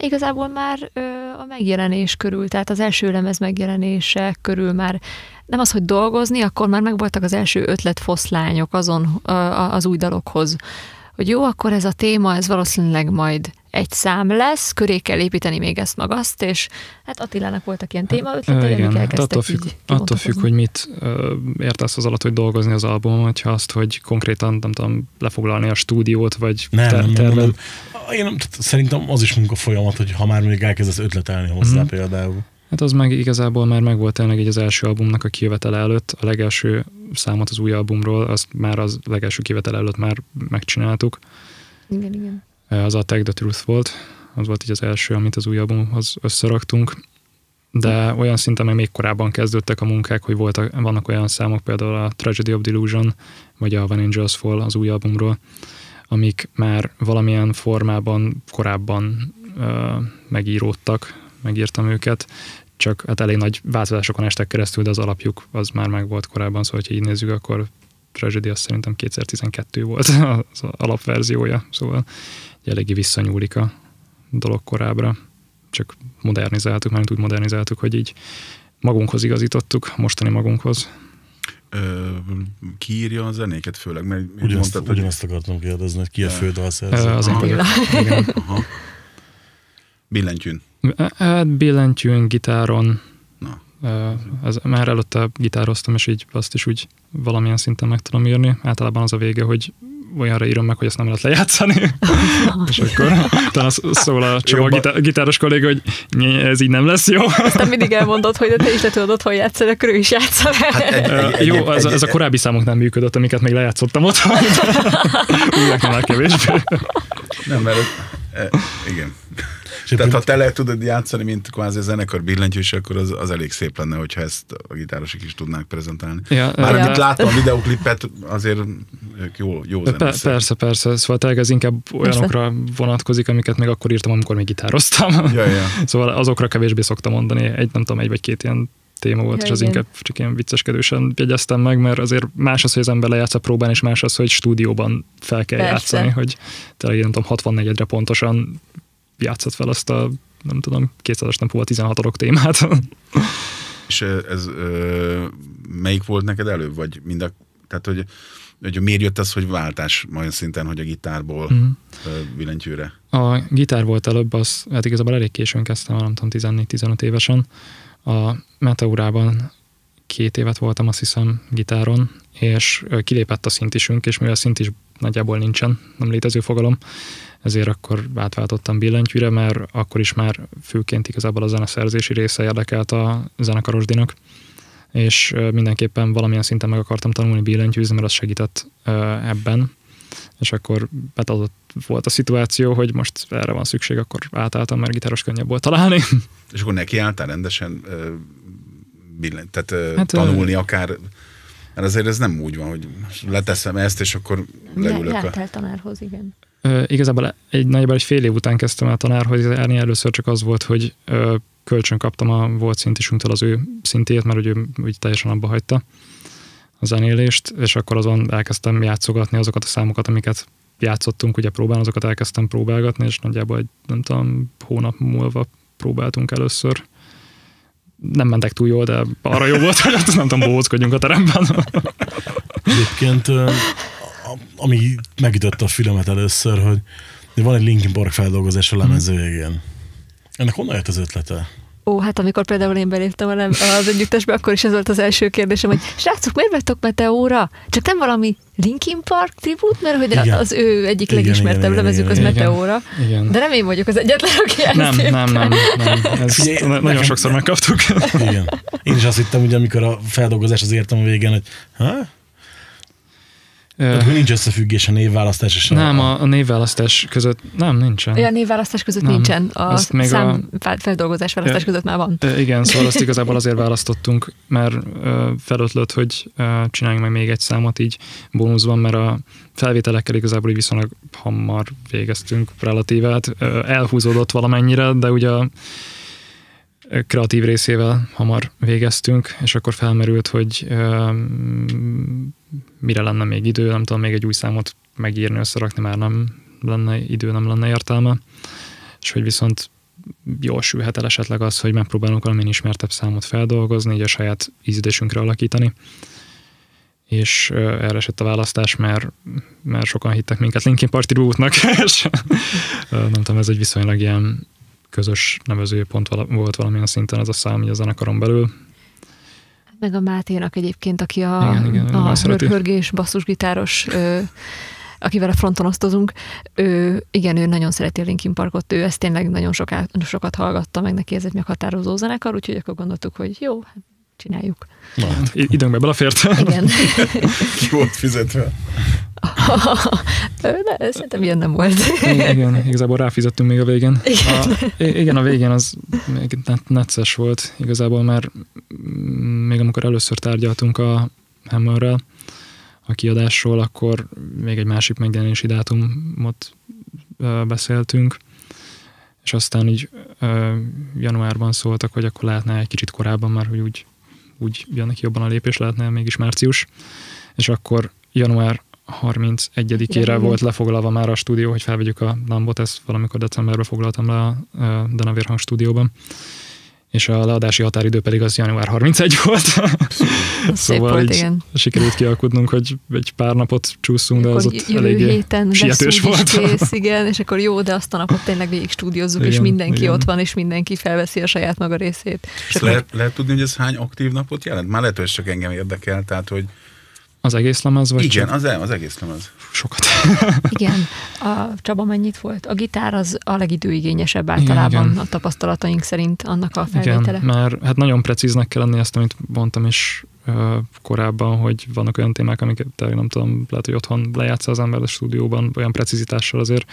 Speaker 5: Igazából már ö, a megjelenés körül, tehát az első lemez megjelenése körül már nem az, hogy dolgozni, akkor már megvoltak az első ötletfoszlányok azon ö, az új dalokhoz. Hogy jó, akkor ez a téma, ez valószínűleg majd egy szám lesz, köré kell építeni még ezt meg azt, és hát Attilának voltak ilyen téma ötletei,
Speaker 4: amik elkezdtek hát attól függ, így attól függ, hogy mit értesz az alatt, hogy dolgozni az albumon, hogyha azt, hogy konkrétan, nem tudom, lefoglalni a stúdiót, vagy
Speaker 3: nem, ter- nem, nem, nem. Én szerintem az is munka folyamat, hogy ha már még elkezdesz ötletelni hozzá mm-hmm. például.
Speaker 4: Hát az meg igazából már megvolt tényleg egy az első albumnak a kijövetele előtt, a legelső számot az új albumról, azt már az legelső kivetele előtt már megcsináltuk.
Speaker 5: Igen, igen
Speaker 4: az a Tag the Truth volt, az volt így az első, amit az új összeraktunk, de olyan szinten, még korábban kezdődtek a munkák, hogy voltak, vannak olyan számok, például a Tragedy of Delusion, vagy a When Angels Fall az új albumról, amik már valamilyen formában korábban ö, megíródtak, megírtam őket, csak hát elég nagy változásokon estek keresztül, de az alapjuk az már meg volt korábban, szóval ha így nézzük, akkor Tragedy azt szerintem 2012 volt [LAUGHS] az alapverziója, szóval eléggé visszanyúlik a dolog korábbra, csak modernizáltuk, már úgy modernizáltuk, hogy így magunkhoz igazítottuk, mostani magunkhoz.
Speaker 1: Ö, ki írja a zenéket főleg? Mert
Speaker 3: Ugyanazt,
Speaker 1: mondtad, hogy
Speaker 3: ugyanazt akartam kérdezni, hogy ki a fő dalszerző.
Speaker 4: Az én vagyok.
Speaker 1: Billentyűn.
Speaker 4: Hát billentyűn, gitáron,
Speaker 1: Na.
Speaker 4: Ez, már előtte gitároztam, és így azt is úgy valamilyen szinten meg tudom írni. Általában az a vége, hogy olyanra írom meg, hogy ezt nem lehet lejátszani. [LAUGHS] és akkor talán szól a Csaba gitá- gitáros kolléga, hogy "Nye, ez így nem lesz jó.
Speaker 5: Aztán mindig elmondod, hogy de te is le tudod otthon játszani, akkor ő is játszol.
Speaker 1: Hát egy, egy,
Speaker 4: jó, ez, ez a korábbi számok nem működött, amiket még lejátszottam otthon. [LAUGHS] Újak már kevésbé.
Speaker 1: Nem, mert igen. Tehát ha te le tudod játszani, mint kvázi zenekar billentyűs, akkor az, az elég szép lenne, hogyha ezt a gitárosok is tudnák prezentálni.
Speaker 4: Ja,
Speaker 1: Már
Speaker 5: Ja.
Speaker 1: amit láttam a videoklipet, azért ők jó, jó zenészek.
Speaker 4: persze, persze. Szóval tényleg ez inkább olyanokra vonatkozik, amiket még akkor írtam, amikor még gitároztam.
Speaker 1: Ja, ja. [LAUGHS]
Speaker 4: Szóval azokra kevésbé szoktam mondani. Egy, nem tudom, egy vagy két ilyen téma volt,
Speaker 5: Ja,
Speaker 4: és az
Speaker 5: igen.
Speaker 4: inkább csak ilyen vicceskedősen jegyeztem meg, mert azért más az, hogy az ember lejátsz a próbán, és más az, hogy stúdióban fel kell
Speaker 5: Persze.
Speaker 4: játszani, hogy tényleg nem tudom, 64-re pontosan játszott fel azt a nem tudom, 200-as tempóval 16 adok témát. [LAUGHS]
Speaker 1: És ez ö, melyik volt neked előbb, vagy mind a, tehát hogy, hogy miért jött az, hogy váltás olyan szinten, hogy a gitárból
Speaker 4: Mhm.
Speaker 1: ö, billentyűre?
Speaker 4: A gitár volt előbb, az, hát igazából elég későn kezdtem, nem tudom, 14-15 évesen. A Meteorában két évet voltam, azt hiszem, gitáron, és kilépett a szintisünk, és mivel szint is nagyjából nincsen, nem létező fogalom, ezért akkor átváltottam billentyűre, mert akkor is már főként igazából a zeneszerzési része érdekelt a zenekarosdinak, és mindenképpen valamilyen szinten meg akartam tanulni billentyűzni, mert az segített ebben, és akkor betadott volt a szituáció, hogy most erre van szükség, akkor átálltam, mert gitáros könnyebb volt találni. [LAUGHS]
Speaker 1: És akkor nekiálltál rendesen billen, tehát
Speaker 4: Hát,
Speaker 1: tanulni akár, mert azért ez nem úgy van, hogy leteszem ezt, és akkor leülök a...
Speaker 5: Jártál tanárhoz, igen.
Speaker 4: Igazából egy nagyjából egy fél év után kezdtem el tanárhoz járni, először csak az volt, hogy kölcsön kaptam a volt szintisünktől az ő szintét, mert hogy ő úgy teljesen abba hagyta a zenélést, és akkor azon elkezdtem játszogatni azokat a számokat, amiket játszottunk, ugye próbálni, azokat elkezdtem próbálgatni, és nagyjából egy, nem tudom, hónap múlva próbáltunk először. Nem mentek túl jól, de arra jó volt, [LAUGHS] hogy nem tudom, bohózkodjunk a teremben.
Speaker 3: Egyébként, ami megütötte a fülemet először, hogy van egy Linkin Park feldolgozás a lemez végén. Ennek honnan jött az ötlete?
Speaker 5: Ó, hát amikor például én beléptem nem, az együttesbe, akkor is ez volt az első kérdésem, hogy srácok, miért vettek Meteóra? Csak nem valami Linkin Park tribut, mert hogy
Speaker 3: Igen.
Speaker 5: az ő egyik
Speaker 3: Igen,
Speaker 5: legismertebb
Speaker 3: igen, igen,
Speaker 5: lemezük az
Speaker 3: igen,
Speaker 4: igen.
Speaker 5: Meteóra.
Speaker 4: Igen.
Speaker 5: De nem én vagyok az egyetlen, aki ezt
Speaker 4: Nem, nem, nem, nem. Ezt
Speaker 3: Figyelj,
Speaker 4: na- nagyon
Speaker 3: nekem-
Speaker 4: sokszor megkaptuk.
Speaker 3: Igen. Én is azt hittem, hogy amikor a feldolgozás az értem a végén, hogy ha? Tehát, hogy nincs összefüggés a névválasztás és
Speaker 4: Nem, a, a névválasztás között nem, nincsen.
Speaker 5: Olyan névválasztás között
Speaker 4: Nem.
Speaker 5: nincsen. A
Speaker 4: Azt még
Speaker 5: szám fel- feldolgozás választás
Speaker 4: Ja.
Speaker 5: között már van.
Speaker 4: Igen, szóval azt [LAUGHS] igazából azért választottunk, mert ö, felötlött, hogy ö, csináljunk meg még egy számot így bónuszban, mert a felvételekkel igazából így viszonylag hamar végeztünk relatíve, ö, elhúzódott valamennyire, de ugye a kreatív részével hamar végeztünk, és akkor felmerült, hogy mire lenne még idő, nem tudom, még egy új számot megírni, összerakni már nem lenne idő, nem lenne értelme, és hogy viszont jól sülhet el esetleg az, hogy megpróbálunk valamilyen ismertebb számot feldolgozni, így a saját ízlésünkre alakítani. És erre esett a választás, mert, mert sokan hittek minket Linkin Park tributnak, [LAUGHS] és nem tudom, ez egy viszonylag ilyen közös nevezőpont volt valamilyen szinten ez a szám így a zenekaron belül.
Speaker 5: Meg a Máténak egyébként, aki a,
Speaker 4: Igen, igen,
Speaker 5: a hör- hörgés basszusgitáros, ö, akivel a fronton osztozunk, ő, igen, ő nagyon szereti a Linkin Parkot, ő ezt tényleg nagyon soká, sokat hallgatta, meg neki ez egy meghatározó zenekar, úgyhogy akkor gondoltuk, hogy jó, hát csináljuk.
Speaker 3: Na, hát,
Speaker 4: Időnkbe belefért.
Speaker 5: Igen. [LAUGHS]
Speaker 1: Ki volt fizetve?
Speaker 5: De szerintem ilyen nem volt.
Speaker 4: igen, igazából ráfizettünk még a végén. A, i- igen, a végén az még necces volt igazából, mert mm, még amikor először tárgyaltunk a Hammerrel a kiadásról, akkor még egy másik megjelenési dátumot beszéltünk, és aztán így januárban szóltak, hogy akkor lehetne egy kicsit korábban már, hogy úgy, úgy jön neki jobban a lépés, lehetne mégis március, és akkor január 31-ére
Speaker 5: Igen.
Speaker 4: volt lefoglalva már a stúdió, hogy felvegyük a Lambot, ezt valamikor decemberben foglaltam le a Denavér Hang stúdióban. És a leadási határidő pedig az január 31 volt. [LAUGHS]
Speaker 5: Szép volt, igen.
Speaker 4: sikerült kialkudnunk, hogy egy pár napot csúszunk, de az ott eléggé
Speaker 5: héten
Speaker 4: sietős volt.
Speaker 5: kész, [LAUGHS] igen, és akkor jó, de azt a napot tényleg végig stúdiózzuk, és
Speaker 4: Igen,
Speaker 5: mindenki
Speaker 4: igen.
Speaker 5: ott van, és mindenki felveszi a saját maga részét. És
Speaker 1: lehet, lehet tudni, hogy ez hány aktív napot jelent? Már lehet, hogy csak engem érdekel, tehát hogy
Speaker 4: Az egész lemez, vagy
Speaker 1: igen,
Speaker 4: csak
Speaker 1: az, az egész lemez.
Speaker 4: sokat? [LAUGHS]
Speaker 5: Igen, [LAUGHS] a Csaba mennyit volt? A gitár az a legidőigényesebb általában
Speaker 4: igen.
Speaker 5: a tapasztalataink szerint annak a felvétele.
Speaker 4: Igen, mert hát nagyon precíznek kell lenni azt, amit mondtam is korábban, hogy vannak olyan témák, amiket nem tudom, lehet, hogy otthon lejátsza az ember a stúdióban, olyan precizitással azért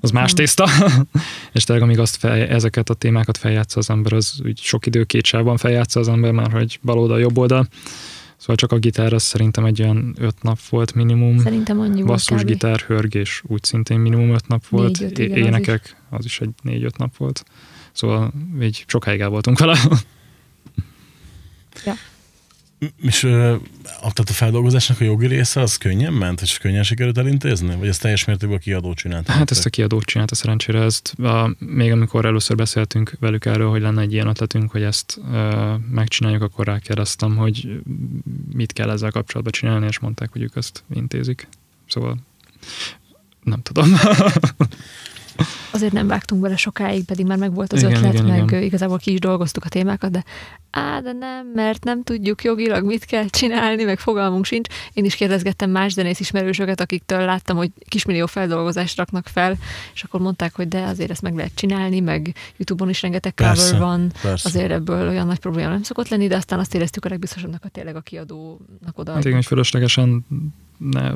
Speaker 4: az más tészta, [LAUGHS] és tényleg amíg azt fel, ezeket a témákat feljátsza az ember, az úgy sok idő két sávban feljátsza az ember, már hogy bal oldal, jobb oldal. Szóval csak a gitár az szerintem egy olyan öt nap volt minimum.
Speaker 5: Szerintem annyi volt
Speaker 4: Basszus,
Speaker 5: kb.
Speaker 4: gitár, hörgés úgy szintén minimum öt nap volt.
Speaker 5: Négy-öt,
Speaker 4: É-
Speaker 5: igen, az is.
Speaker 4: énekek, az is egy négy-öt nap volt. Szóval így sokáig el voltunk vele.
Speaker 3: És tehát a feldolgozásnak a jogi része az könnyen ment, és könnyen sikerült elintézni? Vagy ezt teljes mértékben a kiadó csinálta?
Speaker 4: Hát ezt a kiadót csinálta szerencsére. Ezt, a, még amikor először beszéltünk velük erről, hogy lenne egy ilyen ötletünk, hogy ezt ö, megcsináljuk, akkor rákérdeztem, hogy mit kell ezzel kapcsolatban csinálni, és mondták, hogy ők ezt intézik. Szóval nem tudom. [LAUGHS]
Speaker 5: Azért nem vágtunk bele sokáig, pedig már megvolt az
Speaker 4: Igen,
Speaker 5: ötlet,
Speaker 4: igen,
Speaker 5: meg
Speaker 4: igen.
Speaker 5: igazából ki is dolgoztuk a témákat, de á, de nem, mert nem tudjuk jogilag mit kell csinálni, meg fogalmunk sincs. Én is kérdezgettem más zenész ismerősöket, akiktől láttam, hogy kismillió feldolgozást raknak fel, és akkor mondták, hogy de azért ezt meg lehet csinálni, meg YouTube-on is rengeteg
Speaker 3: Persze,
Speaker 5: cover van,
Speaker 3: persze.
Speaker 5: azért ebből olyan nagy probléma nem szokott lenni, de aztán azt éreztük a legbiztosabbnak, hogy tényleg a kiadónak oda.
Speaker 4: Hát igen, hogy fölöslegesen ne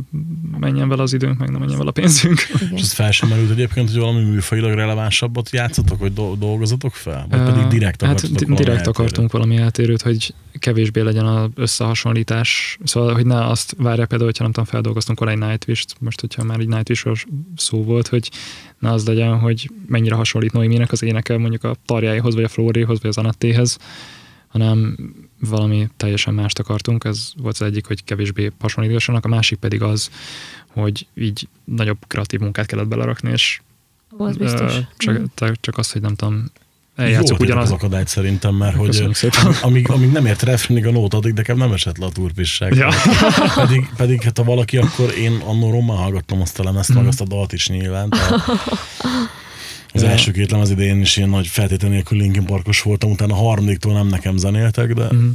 Speaker 4: menjen vele az időnk, meg ne menjen vele a pénzünk.
Speaker 5: igen.
Speaker 3: És ez fel sem merült egyébként, hogy valami műfajilag relevánsabbat játszotok, vagy do- dolgozatok fel? Vagy pedig direkt
Speaker 4: hát
Speaker 3: akartatok valami
Speaker 4: direkt
Speaker 3: eltérőt?
Speaker 4: akartunk valami eltérőt, hogy kevésbé legyen az összehasonlítás. Szóval, hogy ne azt várja például, hogyha nem tudom, feldolgoztunk egy Nightwish-t, most, hogyha már egy nightwish szó volt, hogy ne az legyen, hogy mennyire hasonlít Noéminek az éneke mondjuk a tarjáihoz, vagy a Flóréhoz, vagy az Anettéhez, hanem valami teljesen mást akartunk. Ez volt az egyik, hogy kevésbé hasonlítgassanak, a másik pedig az, hogy így nagyobb kreatív munkát kellett belerakni, és
Speaker 5: Az biztos. Mm.
Speaker 4: csak, te- csak azt, hogy nem tudom, eljátszok ugyanaz.
Speaker 3: az akadályt szerintem, mert hogy amíg, amíg nem ért refrénig a nót, addig nekem nem esett le a turpisság.
Speaker 4: Ja. [LAUGHS]
Speaker 3: pedig, pedig hát ha valaki, akkor én annó rommá hallgattam azt a lemezt, meg
Speaker 4: Mhm.
Speaker 3: azt a dalt is nyilván. Tehát [LAUGHS] az
Speaker 4: Ja.
Speaker 3: első két lemez idején is ilyen nagy feltétel nélkül Linkin Parkos voltam, utána a harmadiktól nem nekem zenéltek, de
Speaker 4: Mhm.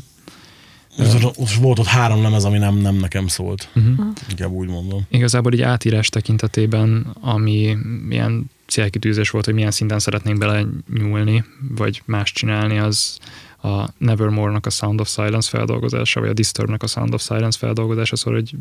Speaker 3: most, volt ott három lemez, ami nem, nem nekem szólt.
Speaker 4: Mhm.
Speaker 3: Inkább úgy mondom.
Speaker 4: Igazából így átírás tekintetében, ami milyen célkitűzés volt, hogy milyen szinten szeretnénk bele nyúlni, vagy más csinálni, az a Nevermore-nak a Sound of Silence feldolgozása, vagy a Disturbnek a Sound of Silence feldolgozása, szóval hogy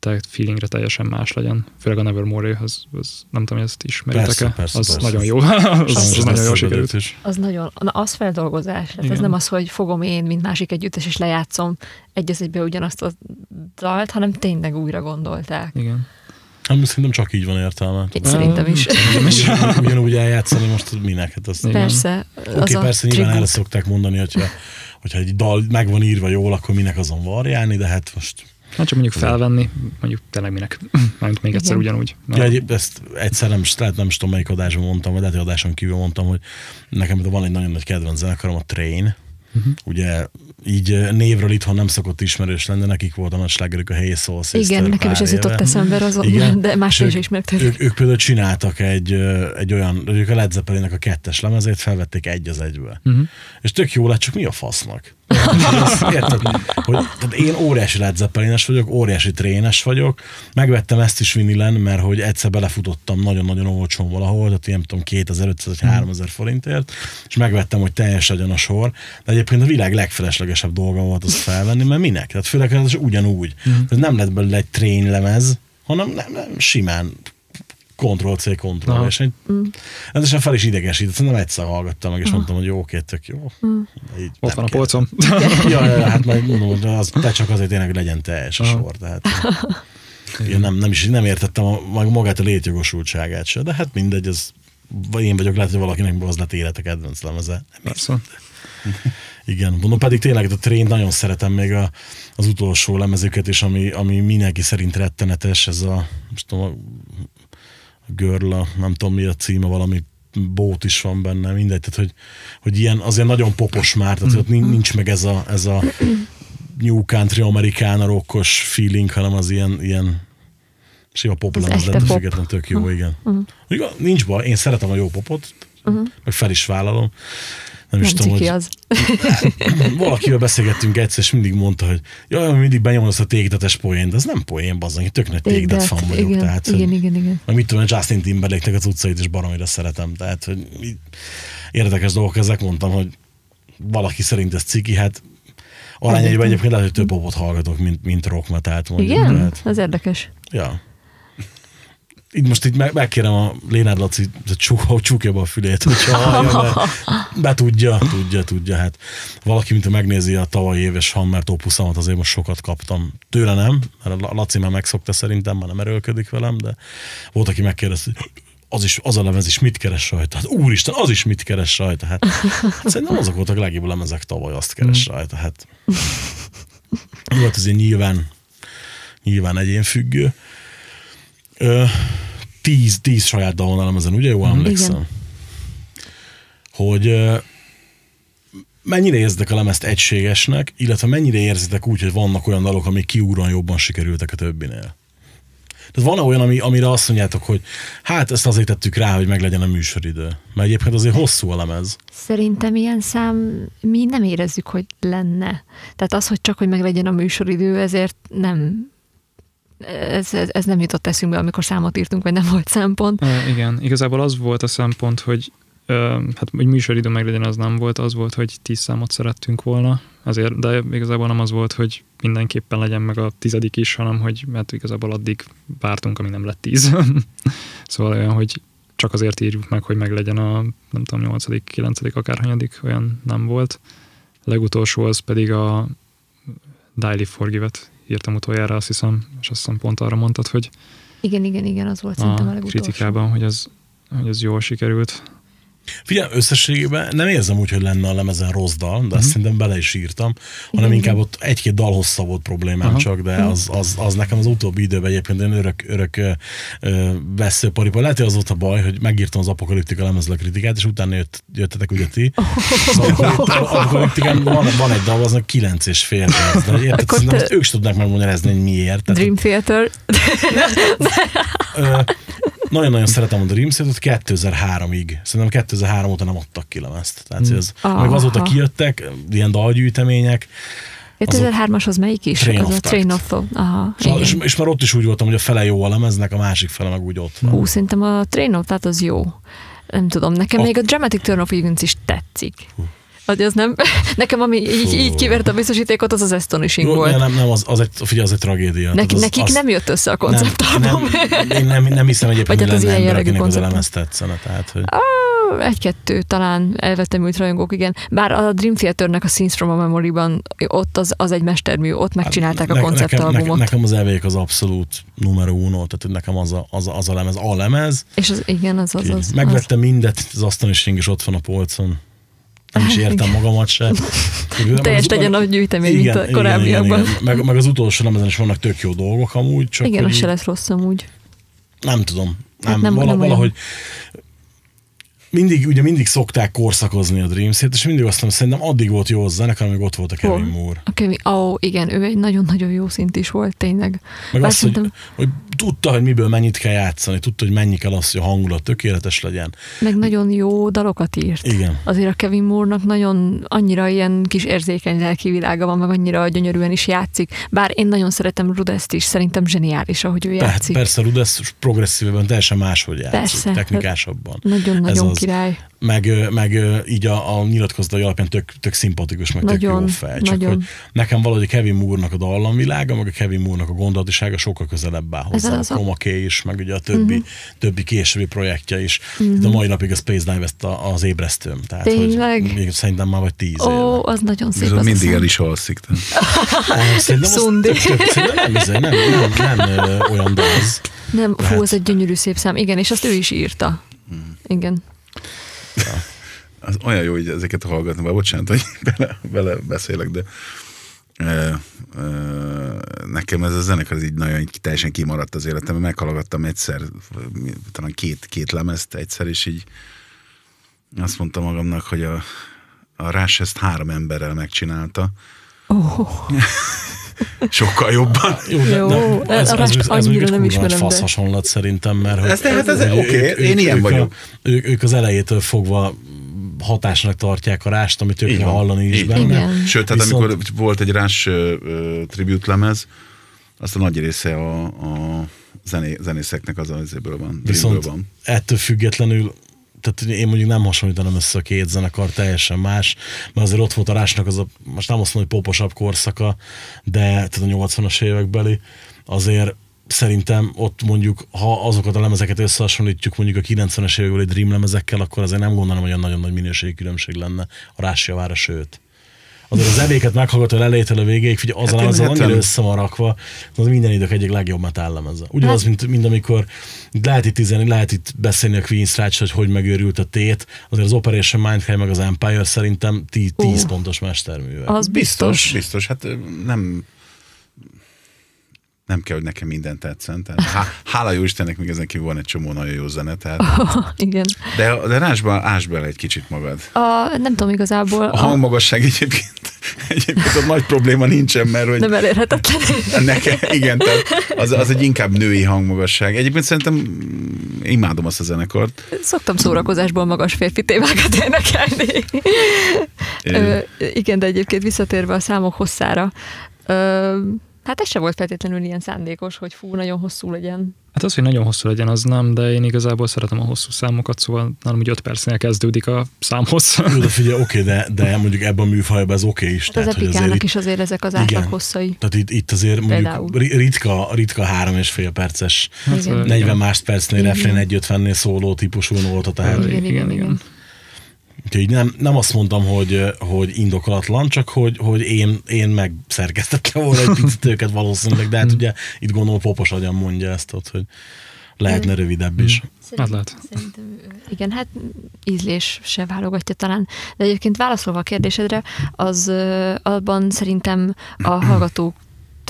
Speaker 4: te feelingre teljesen más legyen. Főleg a Nevermore az, az nem tudom, hogy ezt ismeritek-e.
Speaker 3: Persze, persze,
Speaker 4: az
Speaker 3: persze.
Speaker 4: nagyon jó. az, az,
Speaker 3: Sajnos
Speaker 4: nagyon
Speaker 3: szövedet
Speaker 4: sikerült.
Speaker 3: is.
Speaker 5: Az nagyon, na az feldolgozás. Tehát
Speaker 4: Igen.
Speaker 5: az nem az, hogy fogom én, mint másik együttes, és lejátszom egy az egybe ugyanazt a dalt, hanem tényleg újra gondolták.
Speaker 4: Igen.
Speaker 3: Hát szerintem csak így van értelme.
Speaker 5: Én szerintem is.
Speaker 3: Ugyan- Ugyanúgy eljátszani most minek? Hát azt.
Speaker 5: Persze.
Speaker 3: Oké,
Speaker 5: az a
Speaker 3: persze nyilván erre szokták mondani, hogyha, hogyha egy dal meg van írva jól, akkor minek azon varjálni, de hát most
Speaker 4: Hát csak mondjuk felvenni, mondjuk tényleg minek. [LAUGHS] Mármint még egyszer
Speaker 5: Igen.
Speaker 4: ugyanúgy.
Speaker 3: Ja, egy, ezt egyszer nem, is- lehet nem is tudom, melyik adásban mondtam, vagy lehet, hogy adáson kívül mondtam, hogy nekem van egy nagyon nagy kedvenc zenekarom, a Train. Uh-huh. Ugye így névről itthon nem szokott ismerős lenni, nekik volt a nagy slágerük a Hey Soul Sister
Speaker 5: Igen, nekem is ez jutott eszembe azon,
Speaker 3: Igen. [LAUGHS]
Speaker 5: de másról is
Speaker 3: ők-
Speaker 5: ismertek.
Speaker 3: Ők, ők például csináltak egy, egy olyan, ők a Led Zeppelinnek a kettes lemezét felvették egy az egybe.
Speaker 4: Uh-huh.
Speaker 3: És tök jó lett, csak mi a fasznak? Érted? Hogy, tehát én óriási Led Zeppelines vagyok, óriási trénes vagyok, megvettem ezt is vinilen, mert hogy egyszer belefutottam nagyon-nagyon olcsón valahol, tehát ilyen, nem tudom, 2500 vagy 3000 forintért, és megvettem, hogy teljes legyen a sor, de egyébként a világ legfeleslegesebb dolga volt az felvenni, mert minek? Tehát főleg ez ugyanúgy. Tehát nem lett belőle egy trén lemez, hanem nem, nem simán Ctrl-C, Ctrl, és egy,
Speaker 5: Mm.
Speaker 3: ez fel is idegesített, szerintem egyszer hallgattam meg, és mondtam, hogy jó, oké, tök jó.
Speaker 5: Mm.
Speaker 3: Így
Speaker 4: Ott van a
Speaker 3: kell.
Speaker 4: polcom. [LAUGHS]
Speaker 3: ja, ja, hát majd mondom, hogy az, de csak azért tényleg legyen teljes a sor. Tehát, én nem, nem, is nem értettem a, mag- magát a létjogosultságát se, de hát mindegy, ez, vagy én vagyok, lehet, hogy valakinek az lett élete kedvenc lemeze. Nem igen, mondom, pedig tényleg a train nagyon szeretem még a, az utolsó lemezüket is, ami, ami mindenki szerint rettenetes, ez a, most tudom, a Girl, a, nem tudom mi a címe, valami bót is van benne, mindegy, tehát hogy, hogy ilyen, azért nagyon popos már, tehát ott nin- nincs meg ez a, ez a New Country amerikána rockos feeling, hanem az ilyen, ilyen sima pop
Speaker 5: Az
Speaker 3: lemez, ettől
Speaker 5: pop.
Speaker 3: függetlenül tök jó, igen. Uh-huh. Nincs baj, én szeretem a jó popot, meg fel is vállalom. Nem, is
Speaker 5: Nem
Speaker 3: tudom,
Speaker 5: ciki
Speaker 3: hogy
Speaker 5: az. [LAUGHS]
Speaker 3: valakivel beszélgettünk egyszer, és mindig mondta, hogy jaj, mindig benyomod azt a tégdetes poént, de ez nem poén, bazzang, én tök nagy tégdet fan vagyok.
Speaker 5: igen,
Speaker 3: tehát,
Speaker 5: igen,
Speaker 3: hogy,
Speaker 5: igen, igen.
Speaker 3: meg mit tudom, Justin Timberlake-nek az utcait is baromira szeretem. Tehát, hogy érdekes dolgok ezek, mondtam, hogy valaki szerint ez ciki, hát arányaiban egyébként lehet, hogy több popot hallgatok, mint, mint rock metalt mondjuk.
Speaker 5: Igen?
Speaker 3: Tehát,
Speaker 5: Az érdekes.
Speaker 3: ja. Így most így meg, megkérem a Lénád Laci, hogy csuk, hogy csukja be a fülét, hogyha mert [LAUGHS] be tudja, tudja, tudja. Hát valaki, mint megnézi a tavalyi éves Hammer topuszámat, azért most sokat kaptam. Tőle nem, mert a Laci már megszokta szerintem, már nem erőlködik velem, de volt, aki megkérdezte, az, is, az a lemez is mit keres rajta? Hát úristen, az is mit keres rajta? Hát, szerintem azok voltak a legjobb lemezek tavaly, azt keres rajta. Hát volt azért nyilván, nyilván egyénfüggő. Ö, tíz, tíz saját dal van a lemezen, ugye? Jól emlékszem.
Speaker 5: Igen.
Speaker 3: Hogy ö, mennyire érzitek a lemezt egységesnek, illetve mennyire érzitek úgy, hogy vannak olyan dalok, amik kiugróan jobban sikerültek a többinél? Tehát van olyan, ami, amire azt mondjátok, hogy hát ezt azért tettük rá, hogy meglegyen a műsoridő. Mert egyébként azért hosszú a lemez.
Speaker 5: Szerintem ilyen szám, mi nem érezzük, hogy lenne. Tehát az, hogy csak, hogy meglegyen a műsoridő, ezért nem ez, ez, ez nem jutott eszünkbe, amikor számot írtunk, vagy nem volt szempont.
Speaker 4: Uh, igen, igazából az volt a szempont, hogy uh, hát hogy műsoridő meglegyen, az nem volt, az volt, hogy tíz számot szerettünk volna, azért, de igazából nem az volt, hogy mindenképpen legyen meg a tizedik is, hanem hogy mert igazából addig vártunk, amíg nem lett tíz. [LAUGHS] szóval olyan, hogy csak azért írjuk meg, hogy meglegyen a nem tudom, nyolcadik, kilencedik, akárhanyadik, olyan nem volt. Legutolsó az pedig a Daily Forgive-et írtam utoljára, azt hiszem, és azt hiszem pont arra mondtad, hogy
Speaker 5: Igen, igen, igen, az volt szerintem a legutolsó.
Speaker 4: kritikában, hogy ez, hogy ez jól sikerült.
Speaker 3: Figyelj, összességében nem érzem úgy, hogy lenne a lemezen rossz dal, de ezt szerintem bele is írtam, hanem
Speaker 5: Igen,
Speaker 3: inkább ott egy-két dal hossza volt problémám
Speaker 4: Aha.
Speaker 3: csak, de az, az, az, nekem az utóbbi időben egyébként olyan örök, örök veszőparipa. Lehet, hogy az volt a baj, hogy megírtam az apokaliptika lemezle kritikát, és utána jött, jöttetek ugye ti. [LAUGHS] Szóval az apokaliptikán van, van egy dal, aznak kilenc és fél perc, de érted,
Speaker 5: Akkor te-
Speaker 3: ők is tudnak megmagyarázni, hogy miért. Tehát,
Speaker 5: Dream Theater. [LAUGHS]
Speaker 3: Nagyon-nagyon szeretem a Dream Theater-t 2003-ig. Szerintem 2003 óta nem adtak ki lemezt. Tehát mm. ez,
Speaker 5: Aha.
Speaker 3: meg azóta kijöttek ilyen dalgyűjtemények,
Speaker 5: 2003-as az melyik is?
Speaker 3: Train
Speaker 5: az
Speaker 3: of
Speaker 5: a Train of Thought. Aha,
Speaker 3: és, és, és már ott is úgy voltam, hogy a fele jó a lemeznek, a másik fele meg úgy ott van.
Speaker 5: Ú, szerintem a Train of Thought az jó. Nem tudom, nekem
Speaker 3: A-
Speaker 5: még a Dramatic Turn of Events is tetszik. Vagy az nem? [LAUGHS] Nekem, ami így, így kivert a biztosítékot, az az Astonishing
Speaker 3: Jó,
Speaker 5: volt.
Speaker 3: nem, nem, az, az, egy, figyelj, az egy tragédia. Tehát az,
Speaker 5: nekik
Speaker 3: az,
Speaker 5: nem jött össze a
Speaker 3: nem,
Speaker 5: konceptalbum.
Speaker 3: nem, én nem, nem hiszem egyébként, hogy
Speaker 5: hát az
Speaker 3: lenne
Speaker 5: ilyen
Speaker 3: ember, akinek az a
Speaker 5: konceptum.
Speaker 3: lemez tetszene. Tehát, hogy...
Speaker 5: Egy-kettő talán elvetemült rajongók, igen. Bár a Dream Theaternek a Scenes from a Memory-ban ott az, az egy mestermű, ott megcsinálták a
Speaker 3: Ne-
Speaker 5: konceptalbumot.
Speaker 3: Nekem, nekem az elvék az abszolút numero uno, tehát nekem az a, az, a, az a lemez, a lemez.
Speaker 5: És az, igen, az az. Az, az.
Speaker 3: Mindet, az asztanising is ott van a polcon. Nem is [LAUGHS] értem magamat se.
Speaker 5: Teljes legyen a gyűjtemény, mint a korábbiakban.
Speaker 3: Igen, igen. Meg, meg, az utolsó lemezen is vannak tök jó dolgok amúgy, csak
Speaker 5: Igen, az se lett rossz amúgy.
Speaker 3: nem tudom. Nem,
Speaker 5: Hát
Speaker 3: nem,
Speaker 5: nem-
Speaker 3: vala,
Speaker 5: nem
Speaker 3: valahogy mindig, ugye mindig szokták korszakozni a Dream Theater, és mindig azt mondom, szerintem addig volt jó a zenekar, amíg ott volt a Kevin
Speaker 5: Hol?
Speaker 3: Moore.
Speaker 5: A Kevin, ó, igen, ő egy nagyon-nagyon jó szint is volt, tényleg.
Speaker 3: Meg
Speaker 5: Bár
Speaker 3: azt, hogy,
Speaker 5: szerintem-
Speaker 3: hogy tudta, hogy miből mennyit kell játszani, tudta, hogy mennyi kell az, hogy a hangulat tökéletes legyen.
Speaker 5: Meg nagyon jó dalokat írt.
Speaker 3: Igen.
Speaker 5: Azért a Kevin Moore-nak nagyon annyira ilyen kis érzékeny lelki világa van, meg annyira gyönyörűen is játszik. Bár én nagyon szeretem Rudest is, szerintem zseniális, ahogy ő játszik.
Speaker 3: persze Rudess progresszívben teljesen máshogy játszik,
Speaker 5: Persze.
Speaker 3: technikásabban.
Speaker 5: Nagyon-nagyon. Király.
Speaker 3: meg, meg így a, a nyilatkozatai alapján tök, tök szimpatikus, meg tök
Speaker 5: Nagyon,
Speaker 3: jó fej. Csak
Speaker 5: nagyon.
Speaker 3: hogy nekem valahogy a Kevin Moore-nak a dallamvilága, meg a Kevin Moore-nak a gondolatisága sokkal közelebb áll
Speaker 5: Ez
Speaker 3: hozzá.
Speaker 5: az
Speaker 3: a
Speaker 5: a-
Speaker 3: Chromaké is, meg ugye a többi, uh-huh. többi későbbi projektje is. Uh-huh. De mai napig a Space Dive ezt a, az ébresztőm. Tehát,
Speaker 5: Tényleg?
Speaker 3: Hogy még szerintem már vagy tíz
Speaker 5: Ó,
Speaker 3: éve.
Speaker 5: az nagyon szép.
Speaker 1: Viszont
Speaker 5: az
Speaker 1: mindig
Speaker 5: a
Speaker 1: el is alszik. tehát.
Speaker 3: Szerintem az
Speaker 5: Szundi.
Speaker 3: tök, tök, nem, nem, nem, nem, nem olyan daz.
Speaker 5: Nem, fú, az egy gyönyörű szép szám. Igen, és azt ő is írta. Igen.
Speaker 1: Az olyan jó, hogy ezeket hallgatni, bár bocsánat, hogy [LAUGHS] bele, bele beszélek, de ö, ö, nekem ez a zenekar ez így nagyon teljesen kimaradt az életemben. Meghallgattam egyszer, talán két, két lemezt egyszer, és így azt mondta magamnak, hogy a, a Rush ezt három emberrel megcsinálta.
Speaker 5: Oh, [LAUGHS]
Speaker 1: Sokkal jobban.
Speaker 3: Jó, de,
Speaker 5: Jó,
Speaker 3: de
Speaker 5: de
Speaker 3: ez, ez, ez, ez
Speaker 5: annyira nem ismerem,
Speaker 3: fasz
Speaker 5: de-
Speaker 3: hasonlat szerintem, mert hogy,
Speaker 1: Ez, de hát ez
Speaker 3: hogy
Speaker 1: oké,
Speaker 3: ők-
Speaker 1: én
Speaker 3: ők-
Speaker 1: ilyen
Speaker 3: ők
Speaker 1: vagyok.
Speaker 3: A, ők, ők az elejétől fogva hatásnak tartják a rást, amit
Speaker 1: van.
Speaker 3: hallani is benne.
Speaker 5: Igen.
Speaker 1: Sőt, tehát
Speaker 3: Viszont-
Speaker 1: amikor volt egy Rush uh, tribute lemez, azt a nagy része a, a zené, zenészeknek az azéből van.
Speaker 3: Viszont
Speaker 1: van.
Speaker 3: ettől függetlenül tehát én mondjuk nem hasonlítanám össze a két zenekar, teljesen más, mert azért ott volt a Rásnak az a, most nem azt mondom, hogy poposabb korszaka, de tehát a 80-as évekbeli, azért szerintem ott mondjuk, ha azokat a lemezeket összehasonlítjuk mondjuk a 90-es évekbeli Dream lemezekkel, akkor azért nem gondolom, hogy olyan nagyon nagy minőségi különbség lenne a Rás javára, sőt. Azért az evéket meghallgató elejétől a végéig, figyelj, az
Speaker 1: Hát
Speaker 3: az annyira össze van rakva, az minden idők egyik legjobb metal lemeze. Ugyanaz,
Speaker 5: Hát-
Speaker 3: mint, mint amikor lehet itt, tizen, lehet itt beszélni a Queen's Strike, hogy hogy megőrült a tét, azért az Operation Mindhigh meg az Empire szerintem 10
Speaker 5: Ó.
Speaker 3: pontos mesterművek.
Speaker 5: az
Speaker 1: Biztos,
Speaker 5: biztos.
Speaker 1: biztos. Hát nem nem kell, hogy nekem minden tetszen. Tehát, há, hála jó Istennek, még ezen kívül van egy csomó nagyon jó zene. Tehát, [LAUGHS]
Speaker 5: Igen.
Speaker 1: de, de rásba, ásd bele egy kicsit magad.
Speaker 5: A, nem tudom igazából,
Speaker 1: A
Speaker 5: a,
Speaker 1: hangmagasság egyébként, egyébként ott nagy probléma nincsen, mert hogy
Speaker 5: nem elérhetetlen.
Speaker 1: Nekem, igen, tehát az, az egy inkább női hangmagasság. Egyébként szerintem imádom azt a zenekart.
Speaker 5: Szoktam szórakozásból magas férfi témákat énekelni. Ö, igen, de egyébként visszatérve a számok hosszára, ö, hát ez se volt feltétlenül ilyen szándékos, hogy fú, nagyon hosszú legyen.
Speaker 4: Hát az, hogy nagyon hosszú legyen, az nem, de én igazából szeretem a hosszú számokat, szóval nálam úgy 5 percnél kezdődik a számhoz.
Speaker 3: Jó, de figyelj, oké, de, de mondjuk ebben a műfajban ez oké is.
Speaker 5: Hát az
Speaker 3: hogy azért
Speaker 5: epikának
Speaker 3: itt-
Speaker 5: is azért ezek az
Speaker 3: Igen.
Speaker 5: átlag hosszai.
Speaker 3: Tehát itt, itt azért mondjuk
Speaker 5: Például.
Speaker 3: ri- ritka, ritka három és fél perces,
Speaker 4: Hát,
Speaker 5: Igen.
Speaker 4: ö,
Speaker 3: 40 másodpercnél
Speaker 5: Igen.
Speaker 3: refrén 150-nél szóló típusú volt a tehát.
Speaker 5: Igen, igen, igen.
Speaker 3: Úgyhogy nem, nem azt mondtam, hogy, hogy indokolatlan, csak hogy, hogy én, én megszerkesztettem volna egy picit őket valószínűleg, de hát ugye itt gondolom popos agyan mondja ezt, ott, hogy lehetne rövidebb is.
Speaker 4: Hát lehet.
Speaker 5: Szerintem, igen, hát ízlés se válogatja talán. De egyébként válaszolva a kérdésedre, az abban szerintem a hallgatók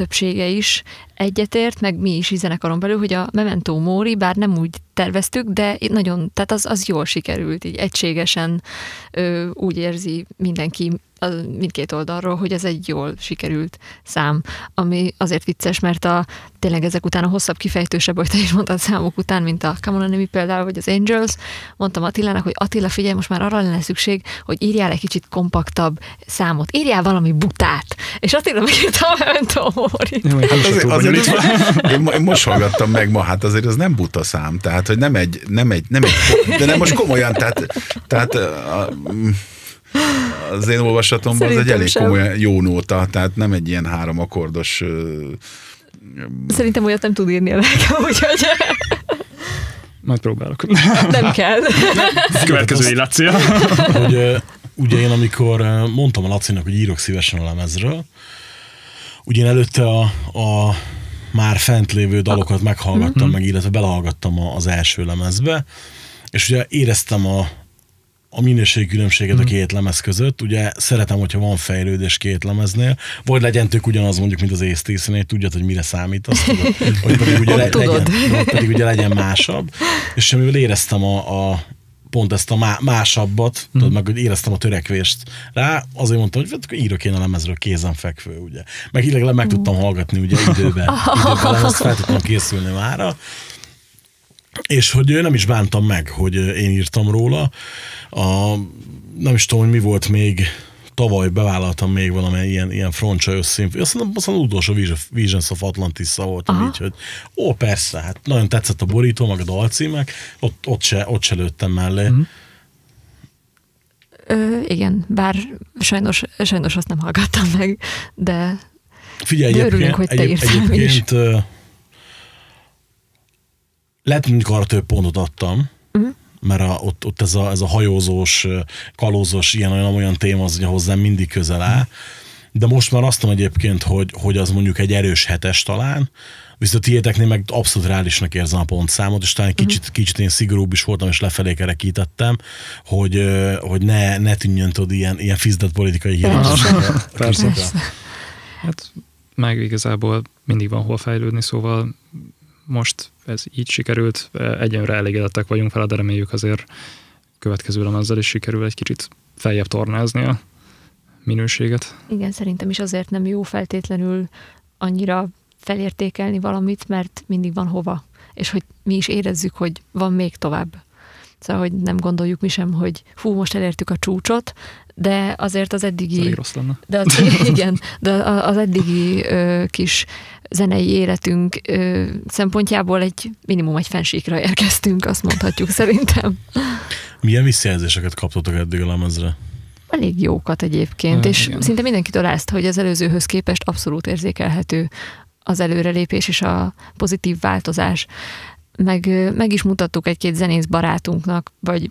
Speaker 5: többsége is egyetért, meg mi is zenekaron belül, hogy a Memento Mori, bár nem úgy terveztük, de nagyon, tehát az, az jól sikerült, így egységesen ö, úgy érzi mindenki az, mindkét oldalról, hogy ez egy jól sikerült szám, ami azért vicces, mert a, tényleg ezek után a hosszabb, kifejtősebb, hogy te is mondtad számok után, mint a on Enemy például, vagy az Angels, mondtam Attilának, hogy Attila, figyelj, most már arra lenne szükség, hogy írjál egy kicsit kompaktabb számot, írjál valami butát, és Attila megírta a Memento Mori.
Speaker 4: Jó, hát
Speaker 1: azért, én, én most hallgattam meg ma, hát azért az nem buta szám, tehát hogy nem egy, nem egy, nem egy de nem most komolyan, tehát, tehát a, az én olvasatomban az egy
Speaker 5: Szerintem
Speaker 1: elég
Speaker 5: sem.
Speaker 1: komolyan jó nóta, tehát nem egy ilyen három akkordos
Speaker 5: Szerintem olyat nem tud írni a lelkem, [LAUGHS] úgyhogy
Speaker 4: Majd próbálok.
Speaker 5: nem kell. [LAUGHS]
Speaker 4: Következő illácia.
Speaker 3: hogy [LAUGHS] ugye én amikor mondtam a Lacinak, hogy írok szívesen a lemezről, ugye én előtte a, a már fent lévő dalokat meghallgattam, meg illetve belehallgattam az első lemezbe, és ugye éreztem a, a minőségi különbséget a két lemez között. Ugye szeretem, hogyha van fejlődés két lemeznél, vagy legyen tök ugyanaz mondjuk, mint az észtésznél, tudjad, hogy mire számít, tudod, [LAUGHS] vagy pedig ugye, le, legyen, pedig ugye legyen másabb, és mivel éreztem a, a pont ezt a má, másabbat, mm. tudod, meg hogy éreztem a törekvést rá, azért mondtam, hogy hát akkor írok én a lemezről kézenfekvő, ugye. Meg illetve meg tudtam hallgatni, ugye, időben, [LAUGHS] időben lemezt fel tudtam készülni mára, és hogy nem is bántam meg, hogy én írtam róla. A, nem is tudom, hogy mi volt még, tavaly bevállaltam még valami ilyen, ilyen frontsa összén. Azt hiszem, az utolsó Vision- Visions of Atlantis voltam
Speaker 5: Aha.
Speaker 3: így, hogy ó, persze, hát nagyon tetszett a borító, meg a dalcímek, ott, ott, se, ott se lőttem mellé. Mm.
Speaker 5: Ö, igen, bár sajnos, sajnos azt nem hallgattam meg, de
Speaker 3: Figyelj,
Speaker 5: De
Speaker 3: egyébként,
Speaker 5: örülünk, hogy te
Speaker 3: egyéb,
Speaker 5: írtál is.
Speaker 3: egyébként ö, lehet, hogy arra több pontot adtam, uh-huh. mert a, ott, ott ez, a, ez a hajózós, ö, kalózós, ilyen olyan, olyan téma az ugye hozzám mindig közel áll, de most már azt mondom egyébként, hogy, hogy az mondjuk egy erős hetes talán, viszont a tiéteknél meg abszolút reálisnak érzem a pontszámot, és talán egy kicsit, kicsit én szigorúbb is voltam, és lefelé kerekítettem, hogy, hogy ne, ne tűnjön tudod ilyen, ilyen fizdett politikai hírek. [LAUGHS]
Speaker 4: Persze. Hát meg igazából mindig van hol fejlődni, szóval most ez így sikerült, egyenre elégedettek vagyunk vele, de reméljük azért következő lemezzel is sikerül egy kicsit feljebb tornázni a minőséget.
Speaker 5: Igen, szerintem is azért nem jó feltétlenül annyira felértékelni valamit, mert mindig van hova. És hogy mi is érezzük, hogy van még tovább. Szóval, hogy nem gondoljuk mi sem, hogy hú, most elértük a csúcsot, de azért az eddigi...
Speaker 4: rossz lenne.
Speaker 5: De az, igen, de az eddigi ö, kis zenei életünk ö, szempontjából egy minimum egy fensíkra érkeztünk, azt mondhatjuk szerintem.
Speaker 3: Milyen visszajelzéseket kaptatok eddig a lemezre?
Speaker 5: Elég jókat egyébként, és
Speaker 4: igen.
Speaker 5: szinte mindenkitől ezt, hogy az előzőhöz képest abszolút érzékelhető az előrelépés és a pozitív változás. Meg, meg is mutattuk egy-két zenész barátunknak, vagy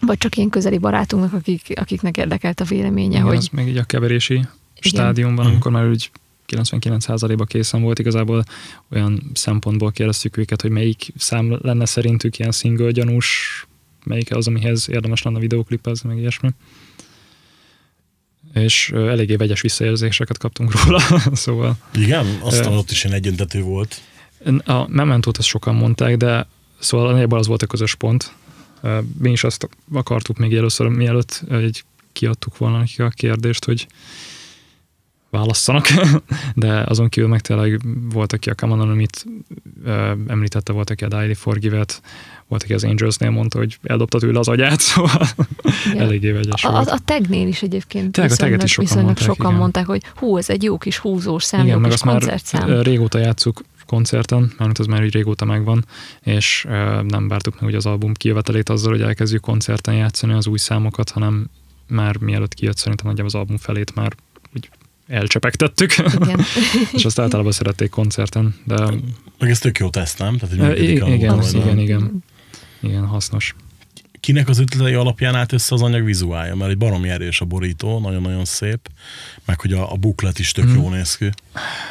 Speaker 5: vagy csak ilyen közeli barátunknak, akik, akiknek érdekelt a véleménye,
Speaker 4: Igen,
Speaker 5: hogy
Speaker 4: az még így a keverési stádiumban, amikor már úgy 99%-ba készen volt, igazából olyan szempontból kérdeztük őket, hogy melyik szám lenne szerintük ilyen single gyanús, melyik az, amihez érdemes lenne videóklipezni, meg ilyesmi. És eléggé vegyes visszaérzéseket kaptunk róla, [LAUGHS] szóval
Speaker 3: Igen? Aztán ott is ilyen egyöntetű volt.
Speaker 4: a Mementót ezt sokan mondták, de szóval nagyjából az volt a közös pont. Mi is azt akartuk még először, mielőtt egy kiadtuk volna nekik a kérdést, hogy válasszanak, [LAUGHS] de azon kívül meg tényleg volt, aki a amit ö, említette, volt, aki a Daily Forgive-et, volt, aki az Angelsnél mondta, hogy eldobta tőle az agyát, [LAUGHS] szóval
Speaker 5: igen.
Speaker 4: eléggé vegyes
Speaker 5: A,
Speaker 4: volt.
Speaker 5: a, a tagnél is egyébként
Speaker 4: a taget
Speaker 5: viszonylag,
Speaker 4: is sokan
Speaker 5: viszonylag
Speaker 4: mondták,
Speaker 5: sokan
Speaker 4: igen.
Speaker 5: mondták, hogy hú, ez egy jó kis húzós szám,
Speaker 4: Igen,
Speaker 5: jó
Speaker 4: meg
Speaker 5: kis
Speaker 4: már
Speaker 5: koncertszám.
Speaker 4: ö, régóta játszuk koncerten, mert az már így régóta megvan, és nem vártuk meg ugye az album kijövetelét azzal, hogy elkezdjük koncerten játszani az új számokat, hanem már mielőtt kijött, szerintem nagyjából az album felét már úgy elcsepegtettük,
Speaker 5: Igen. [LAUGHS]
Speaker 4: és azt általában szerették koncerten, de
Speaker 3: Meg ez tök jó teszt, nem? Tehát, hogy
Speaker 4: Ö,
Speaker 3: működik
Speaker 4: i-
Speaker 3: a
Speaker 4: igen, igen, igen. igen, hasznos.
Speaker 3: Kinek az ötletei alapján állt össze az anyag vizuálja? Mert egy baromi erős a borító, nagyon-nagyon szép, meg hogy a, a buklet is tök
Speaker 4: Mm.
Speaker 3: jó néz ki.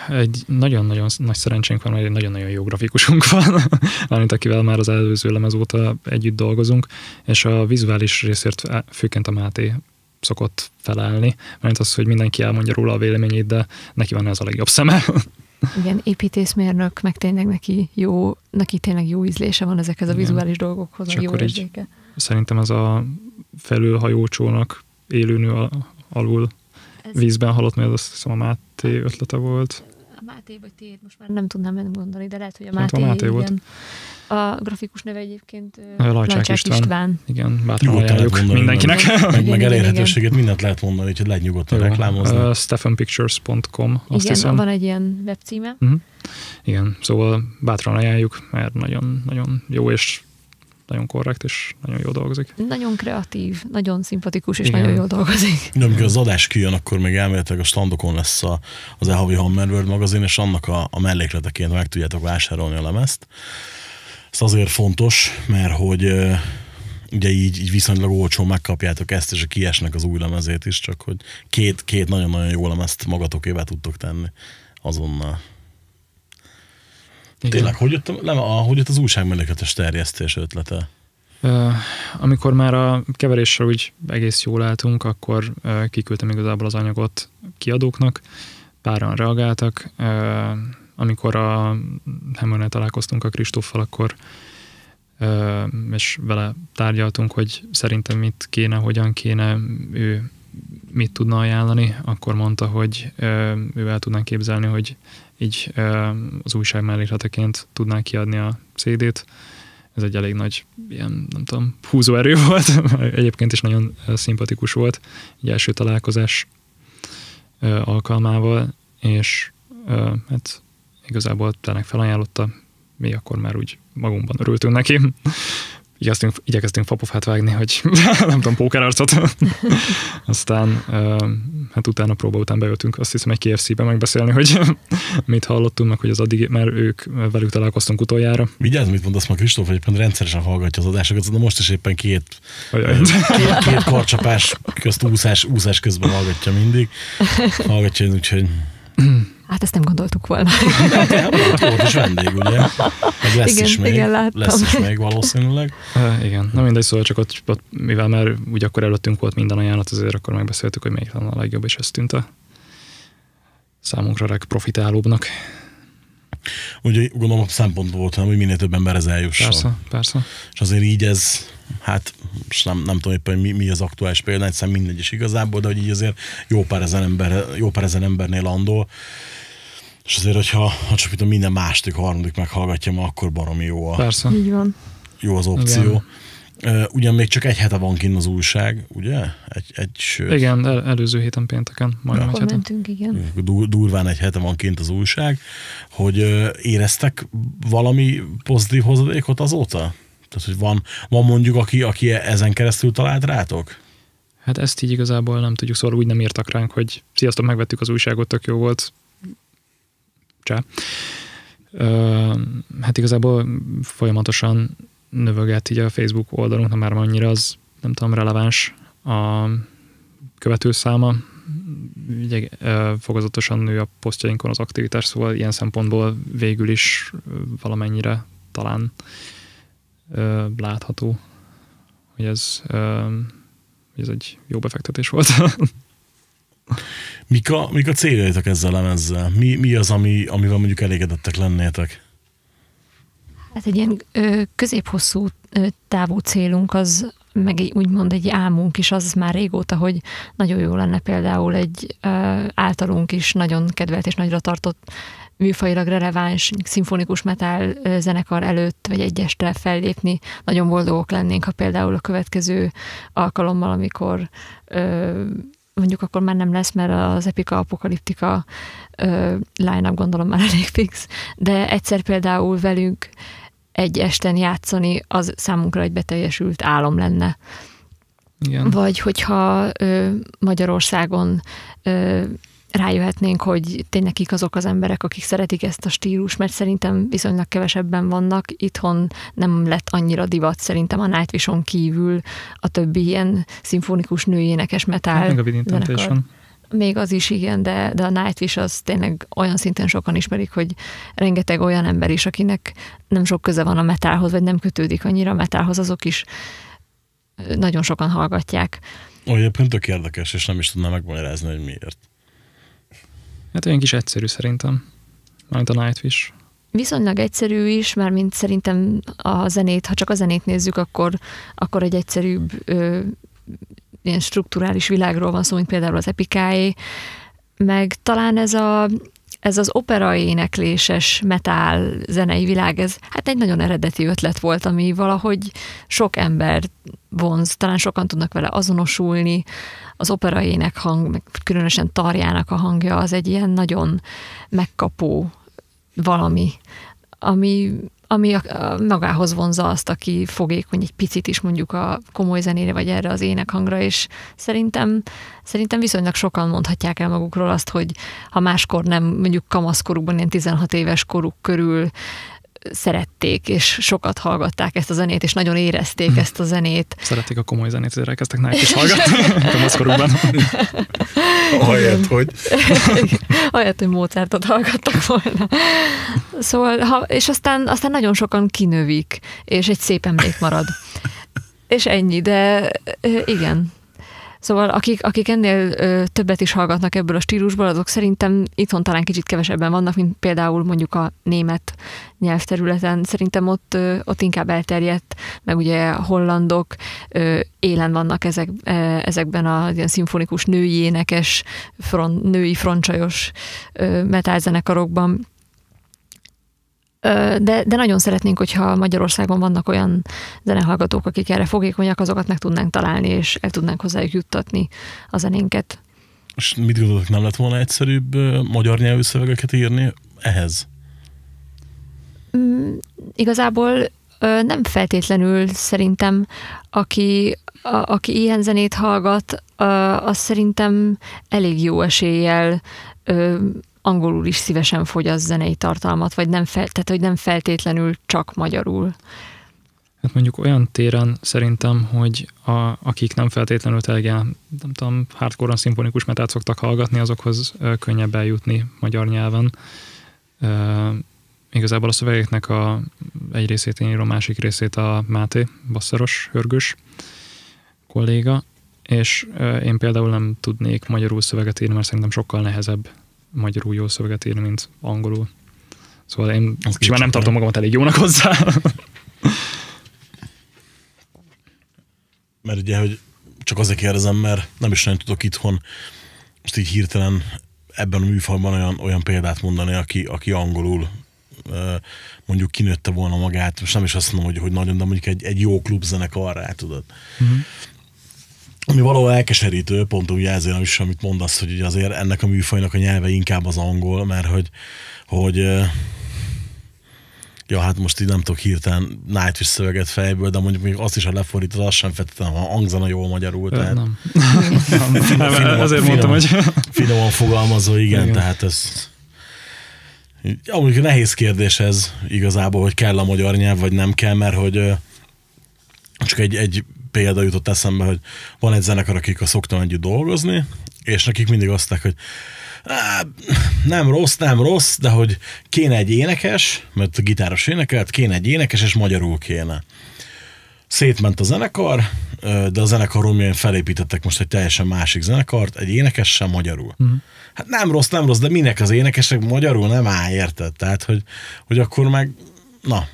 Speaker 4: Egy nagyon-nagyon nagy szerencsénk van, mert egy nagyon-nagyon jó grafikusunk [LAUGHS] van, mármint akivel már az előző lemez óta együtt dolgozunk, és a vizuális részért főként a Máté szokott felállni, mert az, hogy mindenki elmondja róla a véleményét, de neki van ez a legjobb szeme. [LAUGHS]
Speaker 5: Igen, építészmérnök, meg tényleg neki jó, neki tényleg jó ízlése van ezekhez a
Speaker 4: Igen.
Speaker 5: vizuális dolgokhoz,
Speaker 4: És
Speaker 5: a jó érzéke.
Speaker 4: Szerintem ez a felülhajócsónak élőnő a- alul
Speaker 5: Ez-
Speaker 4: vízben halott, mert azt hiszem a Máté ötlete volt.
Speaker 5: A Máté vagy tiéd, most már nem tudnám megmondani, de lehet, hogy a
Speaker 4: Szerintem
Speaker 5: Máté,
Speaker 4: a Máté
Speaker 5: igen. A grafikus neve egyébként
Speaker 4: Lajcsák
Speaker 5: Lajcsák
Speaker 4: István.
Speaker 5: István.
Speaker 4: Igen, bátran ajánljuk
Speaker 3: mondani,
Speaker 4: mindenkinek.
Speaker 3: Meg, meg,
Speaker 5: Igen,
Speaker 3: meg
Speaker 5: igen,
Speaker 3: elérhetőséget, mindent lehet mondani, úgyhogy lehet nyugodtan reklámozni.
Speaker 4: Uh, stephenpictures.com, azt
Speaker 5: Igen,
Speaker 4: hiszem.
Speaker 5: van egy ilyen webcíme.
Speaker 4: Igen, szóval bátran ajánljuk, mert nagyon, nagyon jó és nagyon korrekt, és nagyon jó dolgozik.
Speaker 5: Nagyon kreatív, nagyon szimpatikus, és
Speaker 4: Igen.
Speaker 5: nagyon jól dolgozik.
Speaker 3: De amikor az adás kijön, akkor még elméletileg a standokon lesz a, az elhavi Hammerworld magazin, és annak a, a mellékleteként meg tudjátok vásárolni a lemezt. Ez azért fontos, mert hogy ugye így, így viszonylag olcsón megkapjátok ezt, és kiesnek az új lemezét is, csak hogy két, két nagyon-nagyon jó lemezt magatokévá tudtok tenni azonnal.
Speaker 4: Igen.
Speaker 3: Tényleg, hogy jött, a, leme- a, hogy jött az újságmellékletes terjesztés ötlete?
Speaker 4: Amikor már a keveréssel úgy egész jól álltunk, akkor ö, kiküldtem igazából az anyagot kiadóknak, páran reagáltak. Amikor a Hammernél találkoztunk a Kristóffal, akkor és vele tárgyaltunk, hogy szerintem mit kéne, hogyan kéne, ő mit tudna ajánlani, akkor mondta, hogy ő el tudná képzelni, hogy így az újság mellékleteként tudná kiadni a CD-t. Ez egy elég nagy ilyen, nem tudom, húzóerő [LAUGHS] volt. Egyébként is nagyon szimpatikus volt, egy első találkozás alkalmával, és hát igazából tényleg felajánlotta, mi akkor már úgy magunkban örültünk neki. Igyekeztünk, igyekeztünk fapofát vágni, hogy [LAUGHS] nem tudom, pókerarcot. [LAUGHS] Aztán hát utána próba után beöltünk, azt hiszem egy KFC-be megbeszélni, hogy [LAUGHS] mit hallottunk, meg hogy az addig, mert ők velük találkoztunk utoljára.
Speaker 3: Vigyázz, mit mondasz, ma Kristóf egyébként rendszeresen hallgatja az adásokat, de most is éppen két
Speaker 4: Ajaj.
Speaker 3: két, két karcsapás közt úszás, úszás közben hallgatja mindig. Hallgatja, úgyhogy
Speaker 5: Hát ezt nem gondoltuk volna. [LAUGHS]
Speaker 3: hát volt is vendég, ugye? Meg lesz
Speaker 5: Igen,
Speaker 3: is még,
Speaker 5: igen, láttam.
Speaker 3: lesz is még valószínűleg.
Speaker 4: Uh, igen, na mindegy, szóval csak ott, ott, mivel már úgy akkor előttünk volt minden ajánlat, azért akkor megbeszéltük, hogy melyik lenne a legjobb, és ez tűnt a számunkra legprofitálóbbnak.
Speaker 3: Ugye gondolom a szempont volt, hogy minél több emberhez eljusson.
Speaker 4: Persze, persze.
Speaker 3: És azért így ez, hát most nem, nem tudom éppen, mi, mi az aktuális példa, egyszerűen mindegy is igazából, de hogy így azért jó pár ezen, ember, jó pár ezen embernél landol. És azért, hogyha ha csak tudom, minden második, harmadik meghallgatja ma, akkor baromi jó, a,
Speaker 4: Persze.
Speaker 5: Így van.
Speaker 3: jó az opció. Igen. Ugyan még csak egy hete van kint az újság, ugye? Egy, egy sőt,
Speaker 4: Igen, el, előző héten pénteken, majdnem egy
Speaker 5: Akkor
Speaker 4: hete.
Speaker 5: mentünk, igen.
Speaker 3: du- durván egy hete van kint az újság, hogy éreztek valami pozitív hozadékot azóta? Tehát, hogy van, van mondjuk, aki, aki ezen keresztül talált rátok?
Speaker 4: Hát ezt így igazából nem tudjuk, szóval úgy nem írtak ránk, hogy sziasztok, megvettük az újságot, tök jó volt. Csá. Hát igazából folyamatosan növöget így a Facebook oldalunk, nem már annyira az, nem tudom, releváns a követőszáma. Ugye, ö, fokozatosan nő a posztjainkon az aktivitás, szóval ilyen szempontból végül is valamennyire talán ö, látható, hogy ez ez egy jó befektetés volt. [LAUGHS]
Speaker 3: Mik a, mik a céljaitok ezzel a lemezzel? Mi, mi az, ami, amivel mondjuk elégedettek lennétek?
Speaker 5: Hát egy ilyen ö, középhosszú ö, távú célunk az, meg egy, úgymond egy álmunk is az már régóta, hogy nagyon jó lenne például egy ö, általunk is nagyon kedvelt és nagyra tartott műfajilag releváns szimfonikus metal ö, zenekar előtt, vagy egy este fellépni. Nagyon boldogok lennénk, ha például a következő alkalommal, amikor ö, mondjuk akkor már nem lesz, mert az Epika Apokaliptika ö, line-up gondolom már elég fix, de egyszer például velünk egy esten játszani, az számunkra egy beteljesült álom lenne.
Speaker 4: Igen.
Speaker 5: Vagy hogyha ö, Magyarországon ö, rájöhetnénk, hogy tényleg kik azok az emberek, akik szeretik ezt a stílus, mert szerintem viszonylag kevesebben vannak. Itthon nem lett annyira divat szerintem a Nightwish-on kívül a többi ilyen szimfonikus női énekes metal
Speaker 4: Hát meg a Within. Temptation.
Speaker 5: Még az is igen, de, de a Nightwish az tényleg olyan szinten sokan ismerik, hogy rengeteg olyan ember is, akinek nem sok köze van a metálhoz, vagy nem kötődik annyira a metálhoz, azok is nagyon sokan hallgatják.
Speaker 3: Ó, egyébként tök érdekes, és nem is tudnám megmagyarázni, hogy miért.
Speaker 4: Hát olyan kis egyszerű szerintem. Mármint a Nightwish.
Speaker 5: Viszonylag egyszerű is, mert mint szerintem a zenét, ha csak a zenét nézzük, akkor, akkor egy egyszerűbb ö, ilyen strukturális világról van szó, mint például az epikáé, meg talán ez a ez az opera énekléses metal zenei világ, ez hát egy nagyon eredeti ötlet volt, ami valahogy sok ember vonz, talán sokan tudnak vele azonosulni. Az opera ének hang, meg különösen Tarjának a hangja, az egy ilyen nagyon megkapó valami, ami, ami a, a magához vonza azt, aki fogékony egy picit is mondjuk a komoly zenére, vagy erre az énekhangra, és szerintem, szerintem viszonylag sokan mondhatják el magukról azt, hogy ha máskor nem, mondjuk kamaszkorukban, ilyen 16 éves koruk körül szerették, és sokat hallgatták ezt a zenét, és nagyon érezték ezt a zenét.
Speaker 4: Szerették a komoly zenét, ezért elkezdtek Nightwish [LAUGHS] hallgatni. Kamaszkorukban. [LAUGHS]
Speaker 1: Ahelyett, hogy [LAUGHS]
Speaker 5: Ahelyett, hogy Mozartot hallgattak volna. Szóval, ha, és aztán, aztán nagyon sokan kinövik, és egy szép emlék marad. És ennyi, de ö, igen. Szóval akik, akik ennél ö, többet is hallgatnak ebből a stílusból, azok szerintem itthon talán kicsit kevesebben vannak, mint például mondjuk a német nyelvterületen. Szerintem ott, ö, ott inkább elterjedt, meg ugye a hollandok ö, élen vannak ezek, ö, ezekben a ilyen szimfonikus női énekes, front, női frontcsajos ö, metálzenekarokban. De, de nagyon szeretnénk, hogyha Magyarországon vannak olyan zenehallgatók, akik erre fogékonyak, azokat meg tudnánk találni, és el tudnánk hozzájuk juttatni a zenénket.
Speaker 3: És mit gondolok, nem lett volna egyszerűbb magyar nyelvű szövegeket írni ehhez?
Speaker 5: Mm, igazából nem feltétlenül szerintem, aki, a, aki ilyen zenét hallgat, az szerintem elég jó eséllyel angolul is szívesen fogyaszt zenei tartalmat, vagy nem, fel, tehát, hogy nem feltétlenül csak magyarul.
Speaker 4: Hát mondjuk olyan téren szerintem, hogy a, akik nem feltétlenül ilyen, nem tudom, hardcore szimfonikus metát szoktak hallgatni, azokhoz könnyebb eljutni magyar nyelven. Ö, igazából a szövegeknek a, egy részét én írom, másik részét a Máté, basszeros, hörgős kolléga, és én például nem tudnék magyarul szöveget írni, mert szerintem sokkal nehezebb magyarul jó szöveget írni, mint angolul. Szóval én
Speaker 3: Az
Speaker 4: simán nem tartom magamat elég jónak hozzá. [LAUGHS]
Speaker 3: Mert ugye, hogy csak azért kérdezem, mert nem is nagyon tudok itthon most így hirtelen ebben a műfajban olyan, olyan példát mondani, aki, aki angolul mondjuk kinőtte volna magát, most nem is azt mondom, hogy, hogy nagyon, de mondjuk egy, egy jó klubzenekarrá, tudod. Uh-huh. Ami valahol elkeserítő, pont úgy ezért is, amit mondasz, hogy ugye azért ennek a műfajnak a nyelve inkább az angol, mert hogy, hogy Ja, hát most így nem tudok hirtelen Nightwish szöveget fejből, de mondjuk még azt is, ha lefordítod, azt sem feltétlenül, ha hangzana jól magyarul. Tehát
Speaker 4: nem. nem. [LAUGHS]
Speaker 3: finoman-
Speaker 4: Ezért mondtam, hogy
Speaker 3: Finoman fogalmazva, igen, igen. Tehát ez... Ja, mondjuk nehéz kérdés ez igazából, hogy kell a magyar nyelv, vagy nem kell, mert hogy csak egy, egy példa jutott eszembe, hogy van egy zenekar, akik szoktam együtt dolgozni, és nekik mindig azt mondták, hogy nem rossz, nem rossz, de hogy kéne egy énekes, mert a gitáros énekelt, kéne egy énekes, és magyarul kéne. Szétment a zenekar, de a zenekar romján felépítettek most egy teljesen másik zenekart, egy énekessel magyarul. Uh-huh. Hát nem rossz, nem rossz, de minek az énekesek magyarul nem áll, érted? Tehát, hogy, hogy akkor meg, na,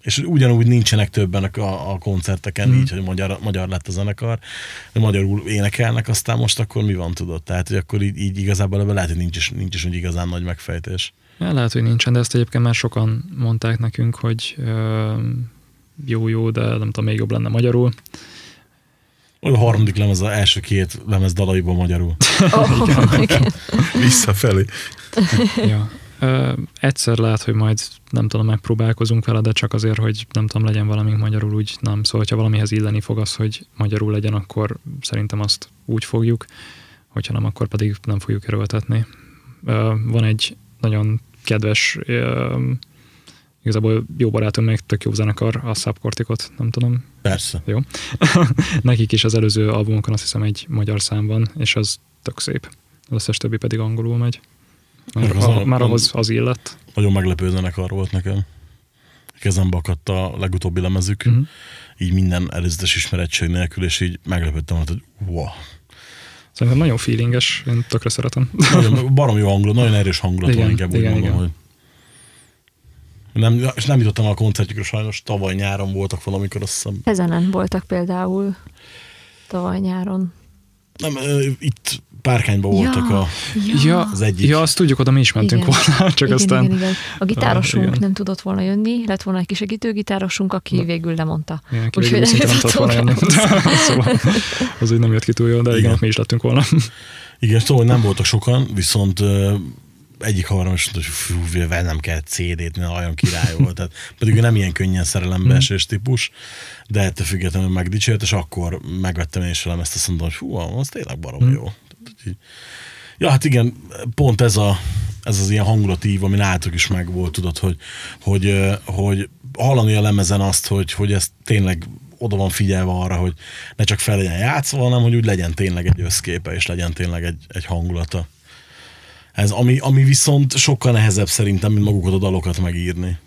Speaker 3: és ugyanúgy nincsenek többen a, a koncerteken, mm. így, hogy magyar, magyar lett a zenekar, de magyarul énekelnek, aztán most akkor mi van, tudod? Tehát, hogy akkor így, így igazából ebben lehet, hogy nincs is, nincs is úgy igazán nagy megfejtés.
Speaker 4: Ja, lehet, hogy nincsen, de ezt egyébként már sokan mondták nekünk, hogy ö, jó, jó, de nem tudom, még jobb lenne magyarul.
Speaker 3: A harmadik lemez, az első két lemez dalaiból magyarul. [LAUGHS]
Speaker 5: Oh, igen.
Speaker 1: Visszafelé.
Speaker 4: ja. Ö, egyszer lehet, hogy majd nem tudom, megpróbálkozunk vele, de csak azért, hogy nem tudom, legyen valamink magyarul, úgy nem. Szóval, ha valamihez illeni fog az, hogy magyarul legyen, akkor szerintem azt úgy fogjuk, hogyha nem, akkor pedig nem fogjuk erőltetni. Ö, van egy nagyon kedves, ö, igazából jó barátom, még tök jó zenekar, a Subcorticot, nem tudom,
Speaker 3: Persze.
Speaker 4: jó. [LAUGHS] Nekik is az előző albumokon azt hiszem egy magyar szám van, és az tök szép. Az összes többi pedig angolul megy. Már,
Speaker 3: Az a-
Speaker 4: már ahhoz az illet.
Speaker 3: Nagyon meglepő zenekar volt nekem. Kezembe akadt a legutóbbi lemezük, uh-huh. így minden előzetes ismerettség nélkül, és így meglepődtem, hogy wow.
Speaker 4: Szerintem nagyon feelinges, én tökre szeretem.
Speaker 3: Nagyon, barom jó hangulat, nagyon erős hangulat van,
Speaker 4: Igen,
Speaker 3: inkább úgy
Speaker 4: igen,
Speaker 3: mondom,
Speaker 4: igen.
Speaker 3: hogy nem, és nem jutottam a koncertjükre, sajnos tavaly nyáron voltak valamikor, azt hiszem.
Speaker 5: Ezenen voltak például tavaly nyáron.
Speaker 3: Nem, itt Párkányban voltak
Speaker 5: Ja.
Speaker 3: a...
Speaker 4: Ja,
Speaker 3: Az egyik.
Speaker 4: ja, azt tudjuk, oda mi is mentünk
Speaker 5: Igen.
Speaker 4: volna, csak
Speaker 5: igen,
Speaker 4: aztán...
Speaker 5: igen, igen. A gitárosunk
Speaker 4: igen.
Speaker 5: nem tudott volna jönni, lett volna egy kis segítőgitárosunk, aki
Speaker 4: Na.
Speaker 5: végül lemondta.
Speaker 4: Igen,
Speaker 5: Úgyhogy
Speaker 4: végül [LAUGHS] nem tudott volna jönni. [LAUGHS] szóval az úgy nem jött ki túl jól, de igen,
Speaker 3: Igen.
Speaker 4: mi is lettünk volna.
Speaker 3: Igen, hogy nem voltak sokan, viszont egyik havarom is mondta, hogy fú, nem kell CD-t, mert olyan király volt. Tehát, pedig ő nem ilyen könnyen szerelembe esős típus, de ettől függetlenül megdicsért, és akkor megvettem én is velem ezt, azt mondom, hogy hú, az tényleg barom jó. Ja, hát igen, pont ez, a, ez az ilyen hangulatív, ami nálatok is meg volt, tudod, hogy, hogy, hogy hallani a lemezen azt, hogy, hogy ez tényleg oda van figyelve arra, hogy ne csak fel legyen játszva, hanem hogy úgy legyen tényleg egy összképe, és legyen tényleg egy, egy hangulata. Ez, ami, ami viszont sokkal nehezebb szerintem, mint magukat a dalokat megírni.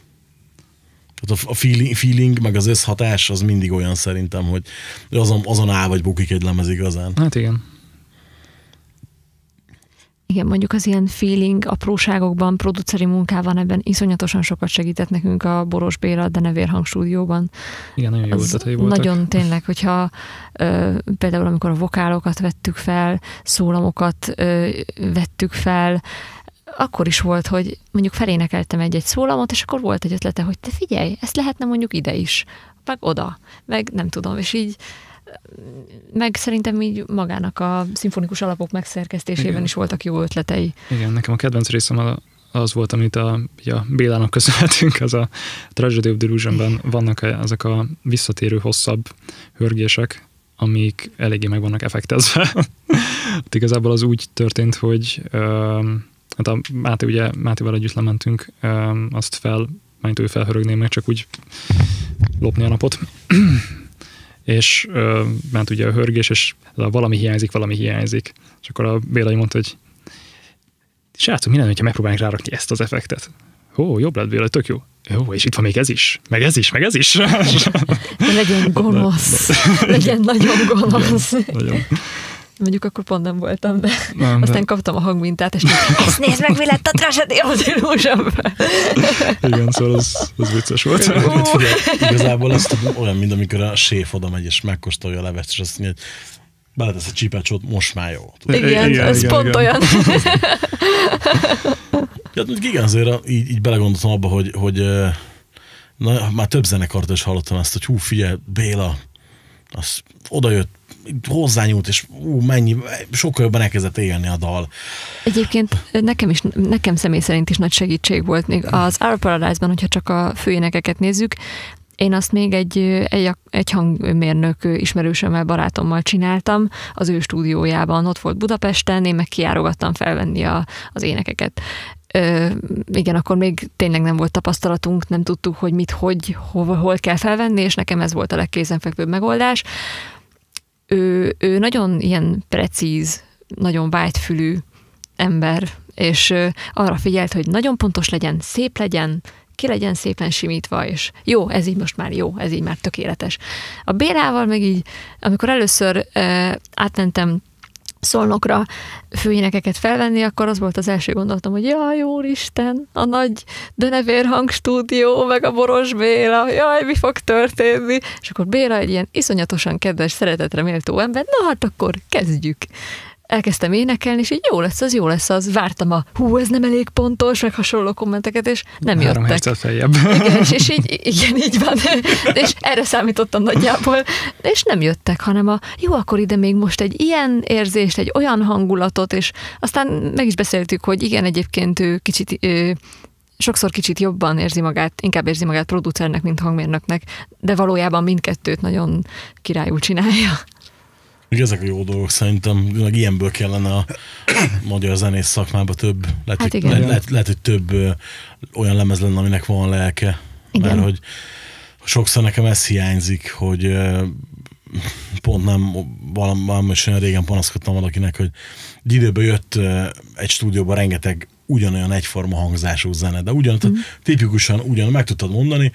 Speaker 3: Tehát a feeling, feeling, meg az összhatás az mindig olyan szerintem, hogy azon, azon áll vagy bukik egy lemez igazán.
Speaker 4: Hát igen.
Speaker 5: Igen, mondjuk az ilyen feeling apróságokban, produceri munkában ebben iszonyatosan sokat segített nekünk a Boros Béla, de Nevér Hang stúdióban.
Speaker 4: Igen, nagyon jó ötletei voltak.
Speaker 5: Nagyon tényleg, hogyha ö, például amikor a vokálokat vettük fel, szólamokat ö, vettük fel, akkor is volt, hogy mondjuk felénekeltem egy-egy szólamot, és akkor volt egy ötlete, hogy te figyelj, ezt lehetne mondjuk ide is, meg oda, meg nem tudom, és így meg szerintem így magának a szimfonikus alapok megszerkesztésében
Speaker 4: Igen.
Speaker 5: is voltak jó ötletei.
Speaker 4: Igen, nekem a kedvenc részem a- az volt, amit a, a Bélának köszönhetünk, az a Tragedy of Delusionben vannak ezek a visszatérő hosszabb hörgések, amik eléggé meg vannak effektezve. [LAUGHS] hát igazából az úgy történt, hogy öm, hát a Máté, ugye Mátéval együtt lementünk, öm, azt fel, majd ő felhörögné meg, csak úgy lopni a napot. [CLEARS THROAT] és ö, ment ugye a hörgés, és valami hiányzik, valami hiányzik. És akkor a Béla így mondta, hogy srácok, mi lenne, ha megpróbálnánk rárakni ezt az effektet? Ó, jobb lett Béla, tök jó. Jó, és itt van még ez is, meg ez is, meg ez is. [LAUGHS]
Speaker 5: Legyen gonosz, legyen nagyon gonosz.
Speaker 4: nagyon,
Speaker 5: Mondjuk akkor pont nem voltam, de
Speaker 4: Nem, de-
Speaker 5: aztán kaptam a hangmintát, és [LAUGHS] így, ezt nézd meg, mi lett a of the Illusion
Speaker 4: Igen, szóval az, az vicces volt.
Speaker 3: Hát figyelj, igazából ez olyan, mint amikor a séf oda megy és megkóstolja a levest, és azt mondja, hogy beletesz a csípácsot, most már jó. Tudod?
Speaker 5: Igen,
Speaker 4: Igen,
Speaker 5: ez
Speaker 4: igen,
Speaker 5: pont
Speaker 4: igen.
Speaker 5: olyan.
Speaker 3: Ja, igen, azért így, így belegondoltam abba, hogy, hogy na, már több zenekart is hallottam ezt, hogy hú, figyelj, Béla, az odajött, hozzányúlt, és ú, mennyi, sokkal jobban elkezdett élni a dal.
Speaker 5: Egyébként nekem is, nekem személy szerint is nagy segítség volt még az Our Paradise-ban, hogyha csak a főénekeket nézzük, én azt még egy, egy, egy hangmérnök ismerősömmel, barátommal csináltam az ő stúdiójában, ott volt Budapesten, én meg kiárogattam felvenni a, az énekeket. Ö, igen, akkor még tényleg nem volt tapasztalatunk, nem tudtuk, hogy mit, hogy, hova, hol kell felvenni, és nekem ez volt a legkézenfekvőbb megoldás. Ő, ő nagyon ilyen precíz, nagyon vágyfülű ember, és arra figyelt, hogy nagyon pontos legyen, szép legyen, ki legyen szépen simítva, és jó, ez így most már jó, ez így már tökéletes. A Bélával meg így, amikor először átmentem szolnokra főénekeket felvenni, akkor az volt az első gondolatom, hogy jaj, úristen, a nagy Denevér hangstúdió, meg a Boros Béla, jaj, mi fog történni? És akkor Béla egy ilyen iszonyatosan kedves, szeretetre méltó ember, na hát akkor kezdjük. Elkezdtem énekelni, és így jó lesz az, jó lesz az. Vártam a hú, ez nem elég pontos, meg hasonló kommenteket, és nem
Speaker 4: Három
Speaker 5: jöttek.
Speaker 4: feljebb.
Speaker 5: Igen, és, és így, igen, így van. És erre számítottam nagyjából. És nem jöttek, hanem a jó, akkor ide még most egy ilyen érzést, egy olyan hangulatot, és aztán meg is beszéltük, hogy igen, egyébként ő kicsit ő, sokszor kicsit jobban érzi magát, inkább érzi magát producernek, mint hangmérnöknek, de valójában mindkettőt nagyon királyul csinálja.
Speaker 3: Még ezek a jó dolgok szerintem, meg ilyenből kellene a [COUGHS] magyar zenész szakmába több, lehet,
Speaker 5: Hát
Speaker 3: hogy,
Speaker 5: igen.
Speaker 3: lehet, lehet, hogy több ö, olyan lemez lenne, aminek van lelke.
Speaker 5: Igen.
Speaker 3: Mert hogy sokszor nekem ez hiányzik, hogy ö, pont nem, valami, valami is olyan régen panaszkodtam valakinek, hogy egy időben jött ö, egy stúdióba rengeteg ugyanolyan egyforma hangzású zene, de ugyan, mm. tipikusan ugyan meg tudtad mondani,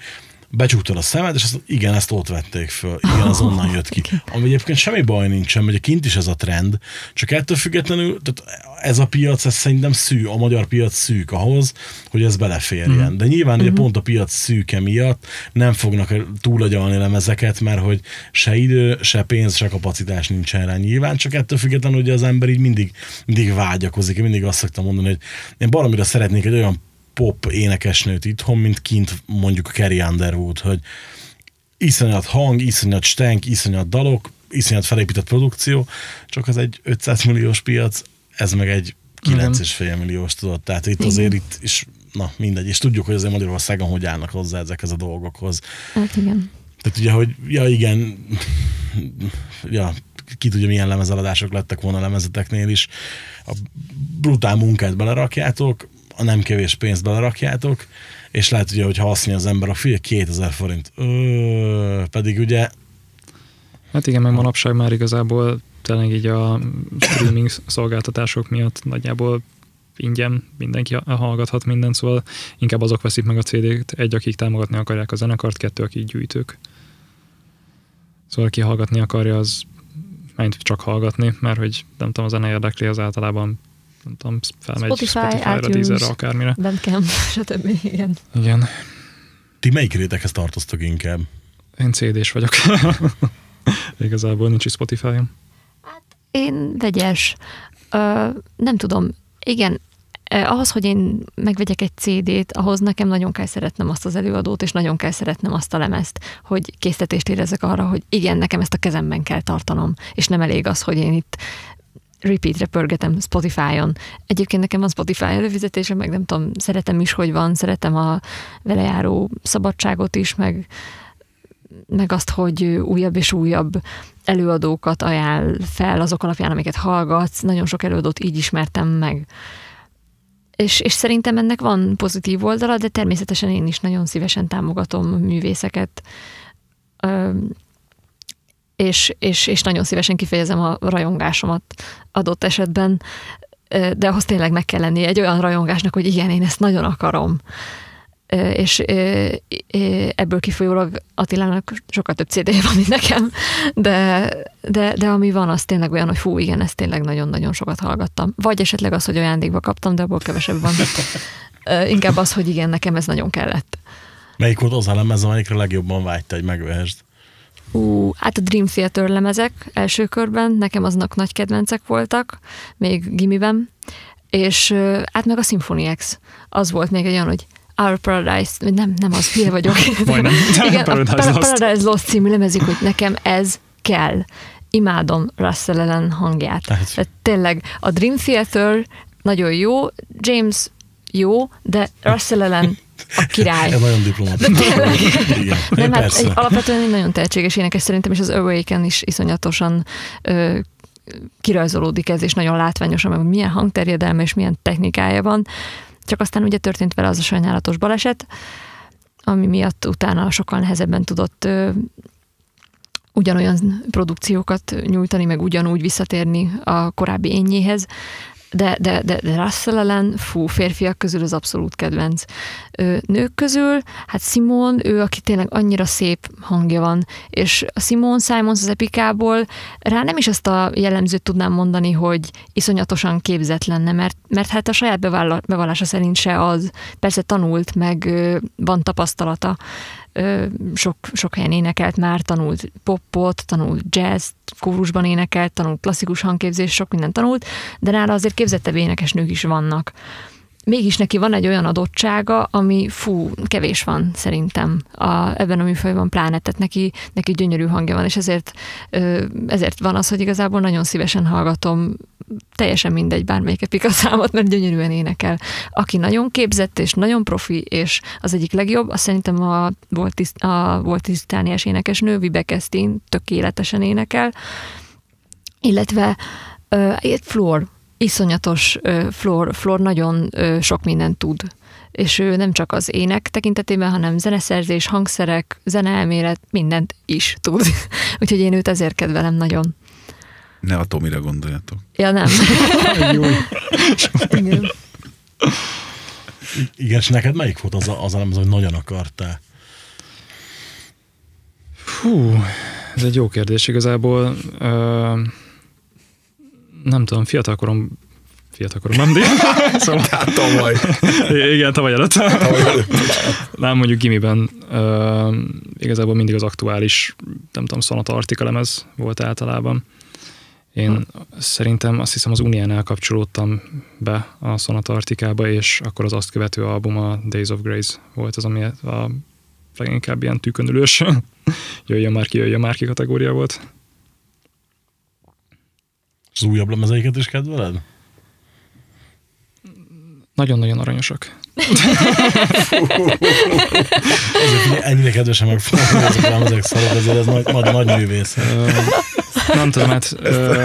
Speaker 3: becsuktad a szemed, és azt, igen, ezt ott vették föl. Igen, az onnan jött ki. [LAUGHS] Ami egyébként semmi baj nincsen, mert kint is ez a trend, csak ettől függetlenül, tehát ez a piac, ez szerintem szű, a magyar piac szűk ahhoz, hogy ez beleférjen. De nyilván ugye pont a piac szűke miatt nem fognak túlagyalni lemezeket, mert hogy se idő, se pénz, se kapacitás nincsen rá. Nyilván csak ettől függetlenül, hogy az ember így mindig, mindig vágyakozik. Én mindig azt szoktam mondani, hogy én baromira szeretnék egy olyan pop énekesnőt itthon, mint kint mondjuk a Carrie Underwood, hogy iszonyat hang, iszonyat stenk, iszonyat dalok, iszonyat felépített produkció, csak az egy 500 milliós piac, ez meg egy 9,5 milliós tudod, tehát itt azért itt is, na mindegy, és tudjuk, hogy azért Magyarországon hogy állnak hozzá ezekhez a dolgokhoz.
Speaker 5: Hát igen.
Speaker 3: Tehát ugye, hogy ja igen, [LAUGHS] ja, ki tudja, milyen lemezeladások lettek volna a lemezeteknél is. A brutál munkát belerakjátok, a nem kevés pénzt belerakjátok, és lehet ugye, hogy ha az ember, a figyelj, 2000 forint. Ö, pedig ugye
Speaker 4: Hát igen, meg manapság már igazából tényleg így a streaming szolgáltatások miatt nagyjából ingyen mindenki hallgathat mindent, szóval inkább azok veszik meg a CD-t, egy, akik támogatni akarják a zenekart, kettő, akik gyűjtők. Szóval aki hallgatni akarja, az menj csak hallgatni, mert hogy nem tudom, a zene érdekli, az általában nem tudom, felmegy
Speaker 5: Spotify,
Speaker 4: Spotify-ra,
Speaker 5: iTunes.
Speaker 4: Deezerre, akármire.
Speaker 5: Bandcamp, [LAUGHS] stb. Igen.
Speaker 4: Igen,
Speaker 3: ti melyik réteghez tartoztok inkább?
Speaker 4: én CD-s vagyok. [LAUGHS] Igazából nincs is Spotify-om.
Speaker 5: Én vegyes. Ö, nem tudom. Igen, eh, ahhoz, hogy én megvegyek egy CD-t, ahhoz nekem nagyon kell szeretnem azt az előadót, és nagyon kell szeretnem azt a lemezt, hogy késztetést érezzek arra, hogy igen, nekem ezt a kezemben kell tartanom, és nem elég az, hogy én itt repeatre pörgetem Spotify-on. Egyébként nekem van Spotify előfizetése, meg nem tudom, szeretem is, hogy van, szeretem a vele járó szabadságot is, meg, meg azt, hogy újabb és újabb előadókat ajánl fel azok alapján, amiket hallgatsz. Nagyon sok előadót így ismertem meg. És, és szerintem ennek van pozitív oldala, de természetesen én is nagyon szívesen támogatom a művészeket. És, és, és nagyon szívesen kifejezem a rajongásomat adott esetben, de ahhoz tényleg meg kell lenni egy olyan rajongásnak, hogy igen, én ezt nagyon akarom. És ebből kifolyólag Attilának sokkal több CD van, mint nekem, de, de, de ami van, az tényleg olyan, hogy fú, igen, ezt tényleg nagyon-nagyon sokat hallgattam. Vagy esetleg az, hogy ajándékba kaptam, de abból kevesebb van. Inkább az, hogy igen, nekem ez nagyon kellett.
Speaker 3: Melyik volt az a lemez, amelyikre legjobban vágyta, hogy megvehesd?
Speaker 5: Ú, hát a Dream Theater lemezek első körben, nekem aznak nagy kedvencek voltak, még gimiben, és hát meg a Symphony X. Az volt még egy olyan, hogy Our Paradise, nem, nem az, hülye vagyok. [LAUGHS]
Speaker 4: Majdnem. [LAUGHS]
Speaker 5: Igen,
Speaker 4: Paradise
Speaker 5: a Par-
Speaker 4: Lost.
Speaker 5: Paradise Lost című lemezük, hogy nekem ez kell. Imádom Russell Ellen hangját.
Speaker 3: Tehát-
Speaker 5: Tehát tényleg a Dream Theater nagyon jó, James jó, de Russell Ellen a király. [LAUGHS]
Speaker 3: Ez nagyon diplomatikus. Igen,
Speaker 5: Nem, hát egy, alapvetően egy nagyon tehetséges énekes szerintem, és az Awaken is iszonyatosan ö, kirajzolódik ez, és nagyon látványosan, meg milyen hangterjedelme és milyen technikája van. Csak aztán ugye történt vele az a sajnálatos baleset, ami miatt utána sokkal nehezebben tudott ö, ugyanolyan produkciókat nyújtani, meg ugyanúgy visszatérni a korábbi énjéhez. De, de, de, de Russell ellen, fú, férfiak közül az abszolút kedvenc. Nők közül, hát Simon, ő, aki tényleg annyira szép hangja van, és a Simon Simons az epikából rá nem is azt a jellemzőt tudnám mondani, hogy iszonyatosan képzett lenne, mert, mert hát a saját bevallása szerint se az. Persze tanult, meg van tapasztalata, sok, sok helyen énekelt már, tanult popot, tanult jazz, kórusban énekelt, tanult klasszikus hangképzés, sok mindent tanult, de nála azért képzettebb énekesnők is vannak. Mégis neki van egy olyan adottsága, ami fú, kevés van szerintem a, ebben a műfajban pláne, tehát neki, neki gyönyörű hangja van, és ezért, ezért van az, hogy igazából nagyon szívesen hallgatom teljesen mindegy bármelyik epika számot, mert gyönyörűen énekel. Aki nagyon képzett és nagyon profi, és az egyik legjobb, azt szerintem a volt, a volt tisztániás énekesnő, Vibe Kestin, tökéletesen énekel, illetve uh, Flor, iszonyatos uh, Flor, Flor nagyon uh, sok mindent tud és ő nem csak az ének tekintetében, hanem zeneszerzés, hangszerek, zeneelmélet, mindent is tud. [LAUGHS] Úgyhogy én őt ezért kedvelem nagyon.
Speaker 1: Ne a Tomira gondoljatok.
Speaker 5: Ja, nem.
Speaker 4: Jó.
Speaker 5: Igen.
Speaker 3: Igen, és neked melyik volt az a, az a lemez, hogy nagyon akartál?
Speaker 4: Hú, ez egy jó kérdés igazából. Ö, nem tudom, fiatalkorom fiatalkorom, nem, de [LAUGHS] szóval,
Speaker 1: Hát tavaly.
Speaker 4: igen, tavaly előtt. nem, mondjuk gimiben ö, igazából mindig az aktuális, nem tudom, Sonata Artika lemez volt általában. Én szerintem azt hiszem az Uniánál kapcsolódtam be a Sonata Artikába, és akkor az azt követő album a Days of Grace volt az, ami a leginkább ilyen tűkönülős [LAUGHS] jöjjön már ki, jöjjön már ki kategória volt.
Speaker 3: És az újabb lemezeiket is kedveled?
Speaker 4: Nagyon-nagyon aranyosak.
Speaker 3: Azért ennyire kedvesen megfogni ezek a lemezek szarok, azért ez nagy, nagy, nagy művész.
Speaker 4: Nem tudom, hát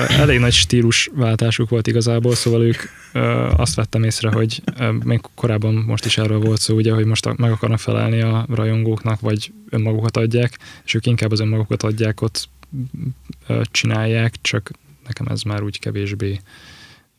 Speaker 4: elég nagy stílusváltásuk volt igazából, szóval ők azt vettem észre, hogy még korábban most is erről volt szó, ugye, hogy most meg akarnak felelni a rajongóknak, vagy önmagukat adják, és ők inkább az önmagukat adják, ott csinálják, csak nekem ez már úgy kevésbé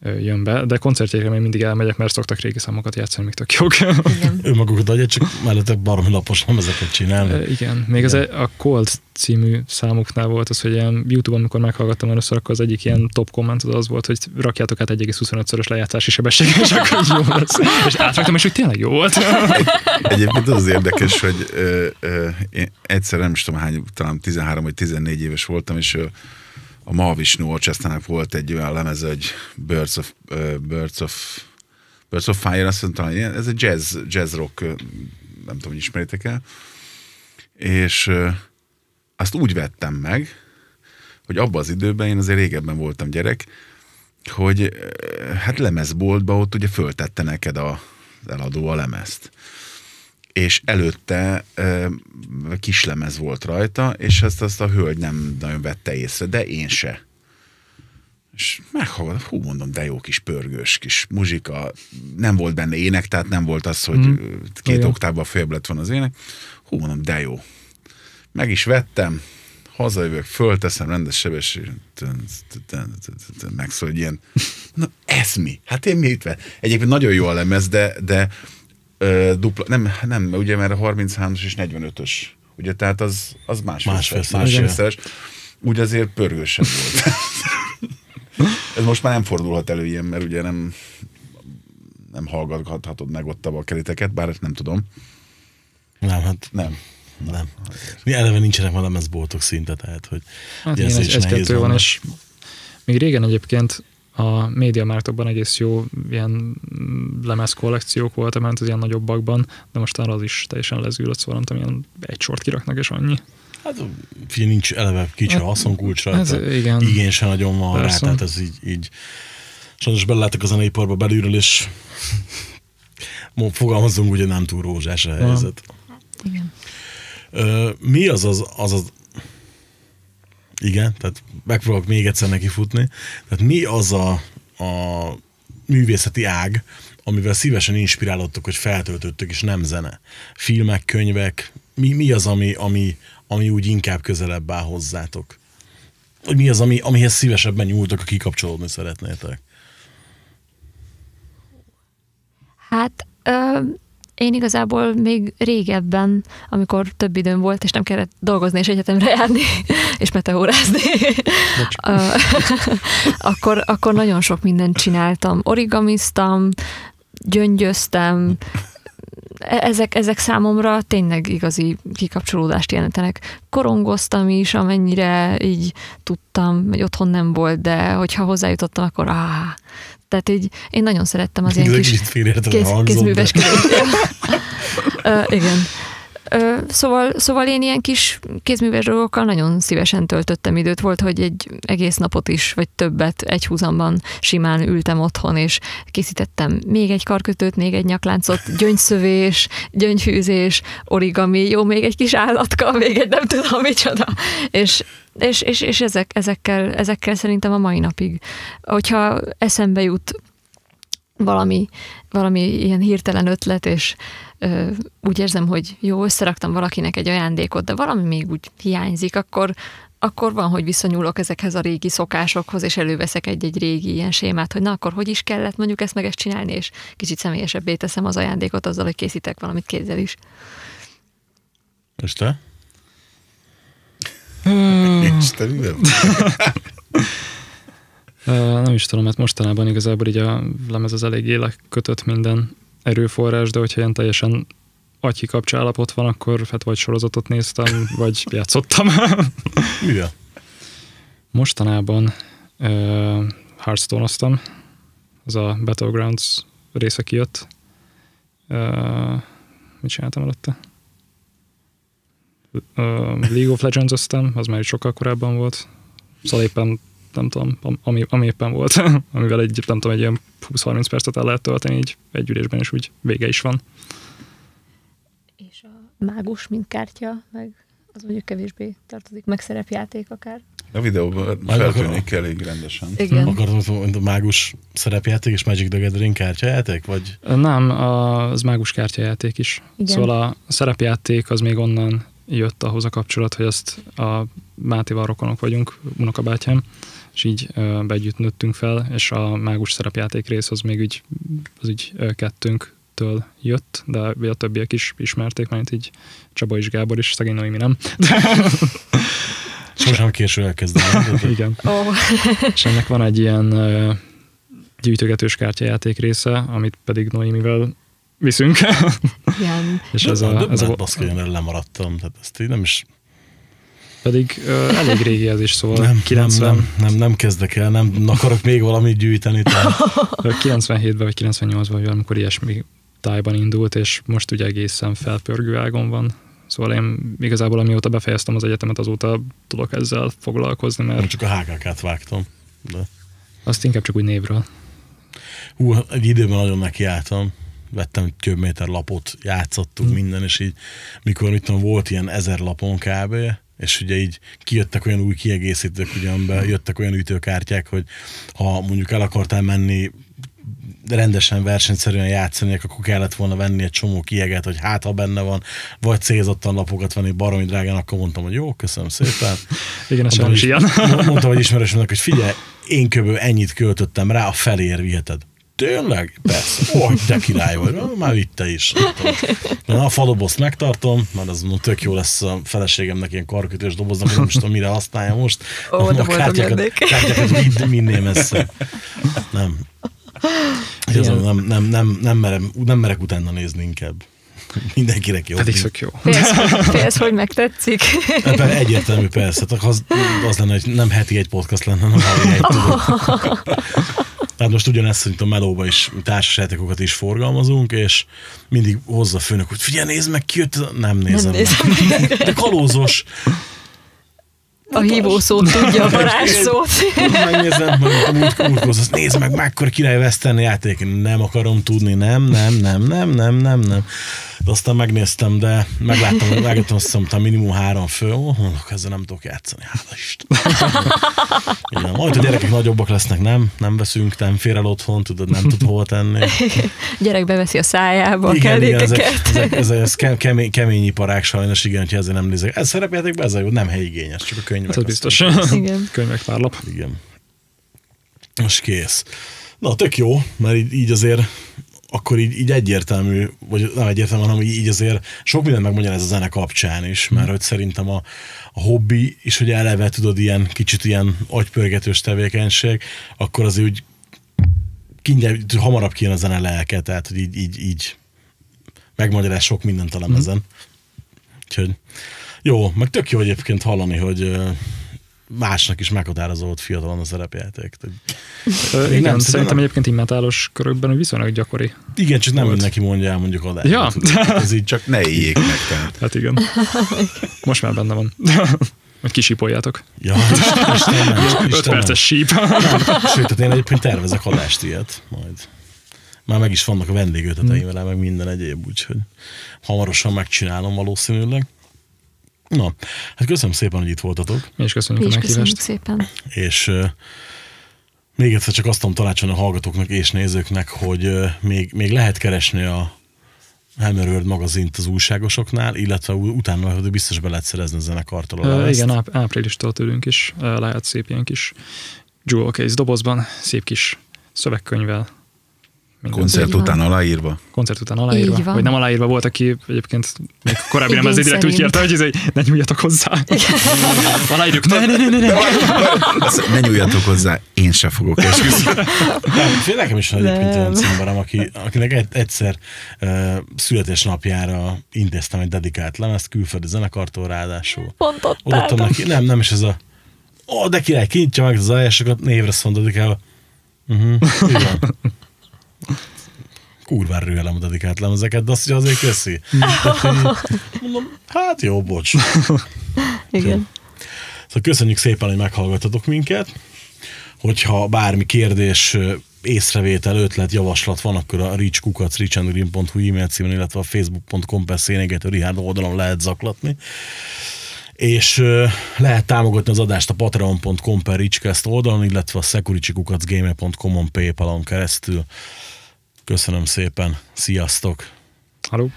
Speaker 4: jön be, de koncertjékre még mindig elmegyek, mert szoktak régi számokat játszani, még tök jók.
Speaker 5: Igen. [LAUGHS]
Speaker 3: Önmagukat adja, csak mellette baromi lapos lemezeket csinálni.
Speaker 4: Igen, még az a Cold című számuknál volt az, hogy ilyen YouTube-on, amikor meghallgattam először, akkor az egyik ilyen top komment az az volt, hogy rakjátok át 1,25-szörös lejátszási sebességgel, és akkor jó lesz. [LAUGHS] És átraktam, és hogy tényleg jó volt. [LAUGHS]
Speaker 1: Egyébként az az érdekes, hogy ö, ö, én egyszer nem is tudom hány, talán 13 vagy 14 éves voltam, és ö, a Mahavishnu Orchestra-nak volt egy olyan lemeze, hogy Birds of, ö, Birds of, Birds of Fire, azt mondtam, ez egy jazz, jazz rock, nem tudom, hogy ismeritek el, és ö, azt úgy vettem meg, hogy abban az időben, én azért régebben voltam gyerek, hogy hát lemezboltba ott ugye föltette neked a, eladó a lemezt és előtte ö, kis lemez volt rajta, és ezt azt a hölgy nem nagyon vette észre, de én se. És meghallgatom, hú, mondom, de jó kis pörgős kis muzsika, nem volt benne ének, tehát nem volt az, hogy
Speaker 4: Mm.
Speaker 1: két
Speaker 4: Igen.
Speaker 1: oktávban följebb lett van az ének. Hú, mondom, de jó. Meg is vettem, hazajövök, fölteszem rendes sebességen, [LAUGHS] megszól egy ilyen, na ez mi? Hát én mit vett? Egyébként nagyon jó a lemez, de, de Ö, dupla, nem, nem, ugye mert a 33-as és 45-ös. Ugye, tehát az, az másfélszeres.
Speaker 3: Másfélszeres.
Speaker 1: Úgy azért pörgősebb volt. [LAUGHS] Ez most már nem fordulhat elő ilyen, mert ugye nem, nem hallgathatod meg ott a bakeliteket, bár nem tudom.
Speaker 3: Nem, hát
Speaker 1: Nem.
Speaker 3: nem. Mi eleve nincsenek ma lemezboltok szinte, tehát hogy
Speaker 4: Hát
Speaker 3: ez is nehéz
Speaker 4: egy-kettő van, és még régen egyébként a médiamártokban egész jó ilyen lemez kollekciók voltak, ment az ilyen nagyobbakban, de most arra az is teljesen lezűlött, szóval nem tudom, ilyen egy sort kiraknak, és annyi.
Speaker 3: Hát figyelj, nincs eleve kicsi a haszonkulcs
Speaker 4: Ez,
Speaker 3: rajta.
Speaker 4: igen.
Speaker 3: Igény se nagyon van rá, tehát ez így, így sajnos belelátok a zeneiparba belülről, és úgy, hogy nem túl rózsás a helyzet.
Speaker 5: Igen.
Speaker 3: Mi az az, az az igen, tehát megpróbálok még egyszer neki futni. Tehát mi az a, a művészeti ág, amivel szívesen inspirálódtok, hogy feltöltöttök, és nem zene? Filmek, könyvek, mi, mi az, ami, ami, ami úgy inkább közelebb áll hozzátok? Vagy mi az, ami, amihez szívesebben nyúltok, ha kikapcsolódni szeretnétek?
Speaker 5: Hát ö, én igazából még régebben, amikor több időm volt, és nem kellett dolgozni és egyetemre járni, [LAUGHS] és meteorázni, [LAUGHS] ö, akkor, akkor nagyon sok mindent csináltam. Origamiztam, gyöngyöztem, E- ezek, ezek számomra tényleg igazi kikapcsolódást jelentenek. Korongoztam is, amennyire így tudtam, hogy otthon nem volt, de hogyha hozzájutottam, akkor áh. Tehát így én nagyon szerettem az ilyen
Speaker 3: Ez
Speaker 5: kis kéz, kézműveskedést. [LAUGHS] Ö, igen. Szóval, szóval én ilyen kis kézműves dolgokkal nagyon szívesen töltöttem időt. Volt, hogy egy egész napot is, vagy többet egy húzamban simán ültem otthon, és készítettem még egy karkötőt, még egy nyakláncot, gyöngyszövés, gyöngyfűzés, origami, jó, még egy kis állatka, még egy nem tudom micsoda. És, és, és, és ezek, ezekkel, ezekkel szerintem a mai napig. Hogyha eszembe jut valami, valami ilyen hirtelen ötlet, és ö, úgy érzem, hogy jó, összeraktam valakinek egy ajándékot, de valami még úgy hiányzik, akkor, akkor van, hogy viszonyulok ezekhez a régi szokásokhoz, és előveszek egy-egy régi ilyen sémát, hogy na akkor hogy is kellett mondjuk ezt meg ezt csinálni, és kicsit személyesebbé teszem az ajándékot azzal, hogy készítek valamit kézzel is.
Speaker 3: És te? [LAUGHS]
Speaker 1: És te mivel? [LAUGHS]
Speaker 4: Nem is tudom, mert mostanában igazából így a lemez az eléggé lekötött minden erőforrás, de hogyha ilyen teljesen agyi kapcsállapot van, akkor hát vagy sorozatot néztem, [LAUGHS] vagy játszottam. [LAUGHS]
Speaker 3: Mivel?
Speaker 4: Mostanában uh, Hearthstone-oztam, az a Battlegrounds része kijött. Uh, mit csináltam előtte? Uh, League of Legends-oztam, az már sokkal korábban volt. Szóval éppen nem tudom, am- ami, ami éppen volt, [LAUGHS] amivel egy, nem tudom, egy ilyen 20-30 percet el lehet tölteni így egy ülésben, és úgy vége is van.
Speaker 5: És a mágus, mint kártya, meg az mondjuk kevésbé tartozik, meg szerepjáték akár.
Speaker 1: A videóban feltűnik elég rendesen.
Speaker 5: Igen.
Speaker 3: Akarod, hogy a mágus szerepjáték és Magic the Gathering kártyajáték? Vagy
Speaker 4: Nem, az mágus kártyajáték is.
Speaker 5: Igen.
Speaker 4: Szóval a szerepjáték az még onnan jött ahhoz a kapcsolat, hogy ezt a Mátéval rokonok vagyunk, unokabátyám, és így ö, be együtt nőttünk fel, és a mágus szerepjáték rész az még így, az így kettőnktől jött, de a többiek is ismerték, mert így Csaba és Gábor is, szegény Noémi nem.
Speaker 3: sosem késő elkezdeni.
Speaker 4: Igen.
Speaker 5: Ó,
Speaker 4: És ennek van egy ilyen gyűjtögetős kártyajáték része, amit pedig Noémivel viszünk.
Speaker 5: igen. [LAUGHS]
Speaker 4: és ez a, ez a,
Speaker 3: Baszki, én lemaradtam, tehát ezt így nem is
Speaker 4: pedig ö, elég régi ez is, szóval
Speaker 3: nem,
Speaker 4: 90,
Speaker 3: nem, nem, nem, nem kezdek el, nem akarok még valamit gyűjteni. Tehát
Speaker 4: 97-ben vagy 98-ban, vagy amikor ilyesmi tájban indult, és most ugye egészen felpörgő ágon van. Szóval én igazából amióta befejeztem az egyetemet, azóta tudok ezzel foglalkozni,
Speaker 3: nem
Speaker 4: mert
Speaker 3: csak a HKK-t vágtam. De.
Speaker 4: azt inkább csak úgy névről.
Speaker 3: Hú, egy időben nagyon nekiálltam. Vettem egy több méter lapot, játszottuk
Speaker 4: Hmm.
Speaker 3: minden, és így mikor mit tudom, volt ilyen ezer lapon kb., és ugye így kijöttek olyan új kiegészítők, ugye, amiben jöttek olyan ütőkártyák, hogy ha mondjuk el akartál menni rendesen versenyszerűen játszani, akkor kellett volna venni egy csomó kieget, hogy hát ha benne van, vagy célzottan lapokat venni baromi drágán, akkor mondtam, hogy jó, köszönöm szépen. [LAUGHS]
Speaker 4: Igen, ez
Speaker 3: hogy-
Speaker 4: ilyen.
Speaker 3: Mondtam, hogy ismerősömnek, hogy figyelj, én kb. ennyit költöttem rá, a felér viheted. Tényleg? Persze. Ó, de király vagy. Már vitte is. Nem tudom. Na, a fadobozt megtartom, mert az mondom, tök jó lesz a feleségemnek ilyen karkötős doboznak, nem is tudom, mire használja most.
Speaker 5: Ó,
Speaker 3: a
Speaker 5: boldog
Speaker 3: kártyákat, kártyákat mind, minél messze. Nem. Nem, nem, nem, nem, merem, nem merek utána nézni inkább. Mindenkinek jó.
Speaker 4: Pedig tök jó.
Speaker 5: Félsz, hogy megtetszik.
Speaker 3: Ebben egyértelmű persze, tehát az, az lenne, hogy nem heti egy podcast lenne, hanem havi egy tudod. Tehát most ugyanezt szerintem a Melóba is társasjátékokat is forgalmazunk, és mindig hozza a főnök, hogy figyelj, nézd meg, ki jött, ez a-" nem nézem,
Speaker 5: Nem
Speaker 3: meg.
Speaker 5: nézem
Speaker 3: De kalózos.
Speaker 5: A hívó szót tudja, a varázsszót.
Speaker 3: Megnézem, hogy múlt, múlt, azt nézd meg, mekkora király Western játék. Nem akarom tudni, nem, nem, nem, nem, nem, nem, nem. De aztán megnéztem, de megláttam, megláttam azt hiszem, minimum három fő. Mondok, ezzel nem tudok játszani. Hála Isten. Igen, majd a gyerekek nagyobbak lesznek, nem, nem veszünk, nem fér el otthon, tudod, nem tud hova tenni. [LAUGHS]
Speaker 5: Gyerek beveszi a szájába a
Speaker 3: Igen, igen, ezek,
Speaker 5: kellékeket.
Speaker 3: ezek, ezek, ez kemény, kemény, kemény iparák sajnos, igen, hogy ezzel nem nézek. Ez szerepjáték be, ez a jó, nem helyigényes, csak a könyvek.
Speaker 4: Az biztos.
Speaker 5: Igen. [LAUGHS]
Speaker 4: Könyvek pár lap.
Speaker 3: Igen. Most kész. Na, tök jó, mert így, így azért akkor így, így egyértelmű, vagy nem egyértelmű, hanem így azért sok mindent megmagyaráz a zene kapcsán is, mert hogy szerintem a, a hobbi is, hogy eleve tudod ilyen kicsit ilyen agypörgetős tevékenység, akkor az úgy kinyel, hamarabb kijön a zene lelke, tehát hogy így, így, így megmagyaráz sok mindent a lemezen. Úgyhogy jó, meg tök jó egyébként hallani, hogy másnak is meghatározó volt fiatalon a szerepjáték.
Speaker 4: Ö,
Speaker 3: nem,
Speaker 4: igen,
Speaker 3: szerintem
Speaker 4: szerintem
Speaker 3: nem.
Speaker 4: egyébként így metálos körökben viszonylag gyakori.
Speaker 3: Igen, csak nem mindenki mondja el mondjuk adásban.
Speaker 4: Ja.
Speaker 3: Ez így csak
Speaker 1: ne éljék meg, tehát.
Speaker 4: Hát igen. Most már benne van. Hogy kisipoljátok.
Speaker 3: Ja, Istenem,
Speaker 4: 5
Speaker 3: Istenem.
Speaker 4: perces síp.
Speaker 3: Sőt, tehát én egyébként tervezek adást ilyet majd. Már meg is vannak a vendégöteteim vele, meg minden egyéb, úgyhogy hamarosan megcsinálom valószínűleg. Na, hát köszönöm szépen, hogy itt voltatok,
Speaker 4: Mi is köszönjük
Speaker 5: Mi
Speaker 4: a
Speaker 5: is köszönjük
Speaker 4: meghívást.
Speaker 5: szépen.
Speaker 3: és uh, még egyszer csak azt tudom tanácsolni a hallgatóknak és nézőknek, hogy uh, még, még lehet keresni a Hammer World magazint az újságosoknál, illetve utána hogy biztos be lehet szerezni a zenekartól. a
Speaker 4: igen, áp- áprilistól tőlünk is ö, lehet szép ilyen kis jewel case dobozban, szép kis szövegkönyvvel. Minden.
Speaker 1: Koncert
Speaker 5: Így van.
Speaker 1: után aláírva.
Speaker 4: koncert után aláírva,
Speaker 5: Így van.
Speaker 4: vagy nem aláírva volt, aki egyébként még korábbi nem ez direkt úgy kérte, hogy izé, ne nyúljatok hozzá. Aláírjuk. Ne, ne, ne, ne, ne.
Speaker 1: Ne nyúljatok hozzá, én se fogok
Speaker 3: fél nekem is van egyébként olyan cimborám, aki, akinek egy, egyszer uh, születésnapjára intéztem egy dedikált lemezt, külföldi zenekartól ráadásul.
Speaker 5: Pont ott álltam.
Speaker 3: neki, nem, nem is ez a ó, de király, kinyitja meg az ajásokat, névre szól dedikálva. Uh-huh, igen. Kurvára rühelem a dedikált lemezeket, de azt, azért köszi. Mondom, hát jó, bocs.
Speaker 5: Igen.
Speaker 3: Szóval köszönjük szépen, hogy meghallgattatok minket. Hogyha bármi kérdés, észrevétel, ötlet, javaslat van, akkor a reachkukac, reachandgreen.hu e-mail címen, illetve a facebook.com per szénégető Richard oldalon lehet zaklatni. És lehet támogatni az adást a patreon.com per oldalon, illetve a securitykukac.gmail.com-on Paypal-on keresztül. Köszönöm szépen, sziasztok!
Speaker 4: Hello.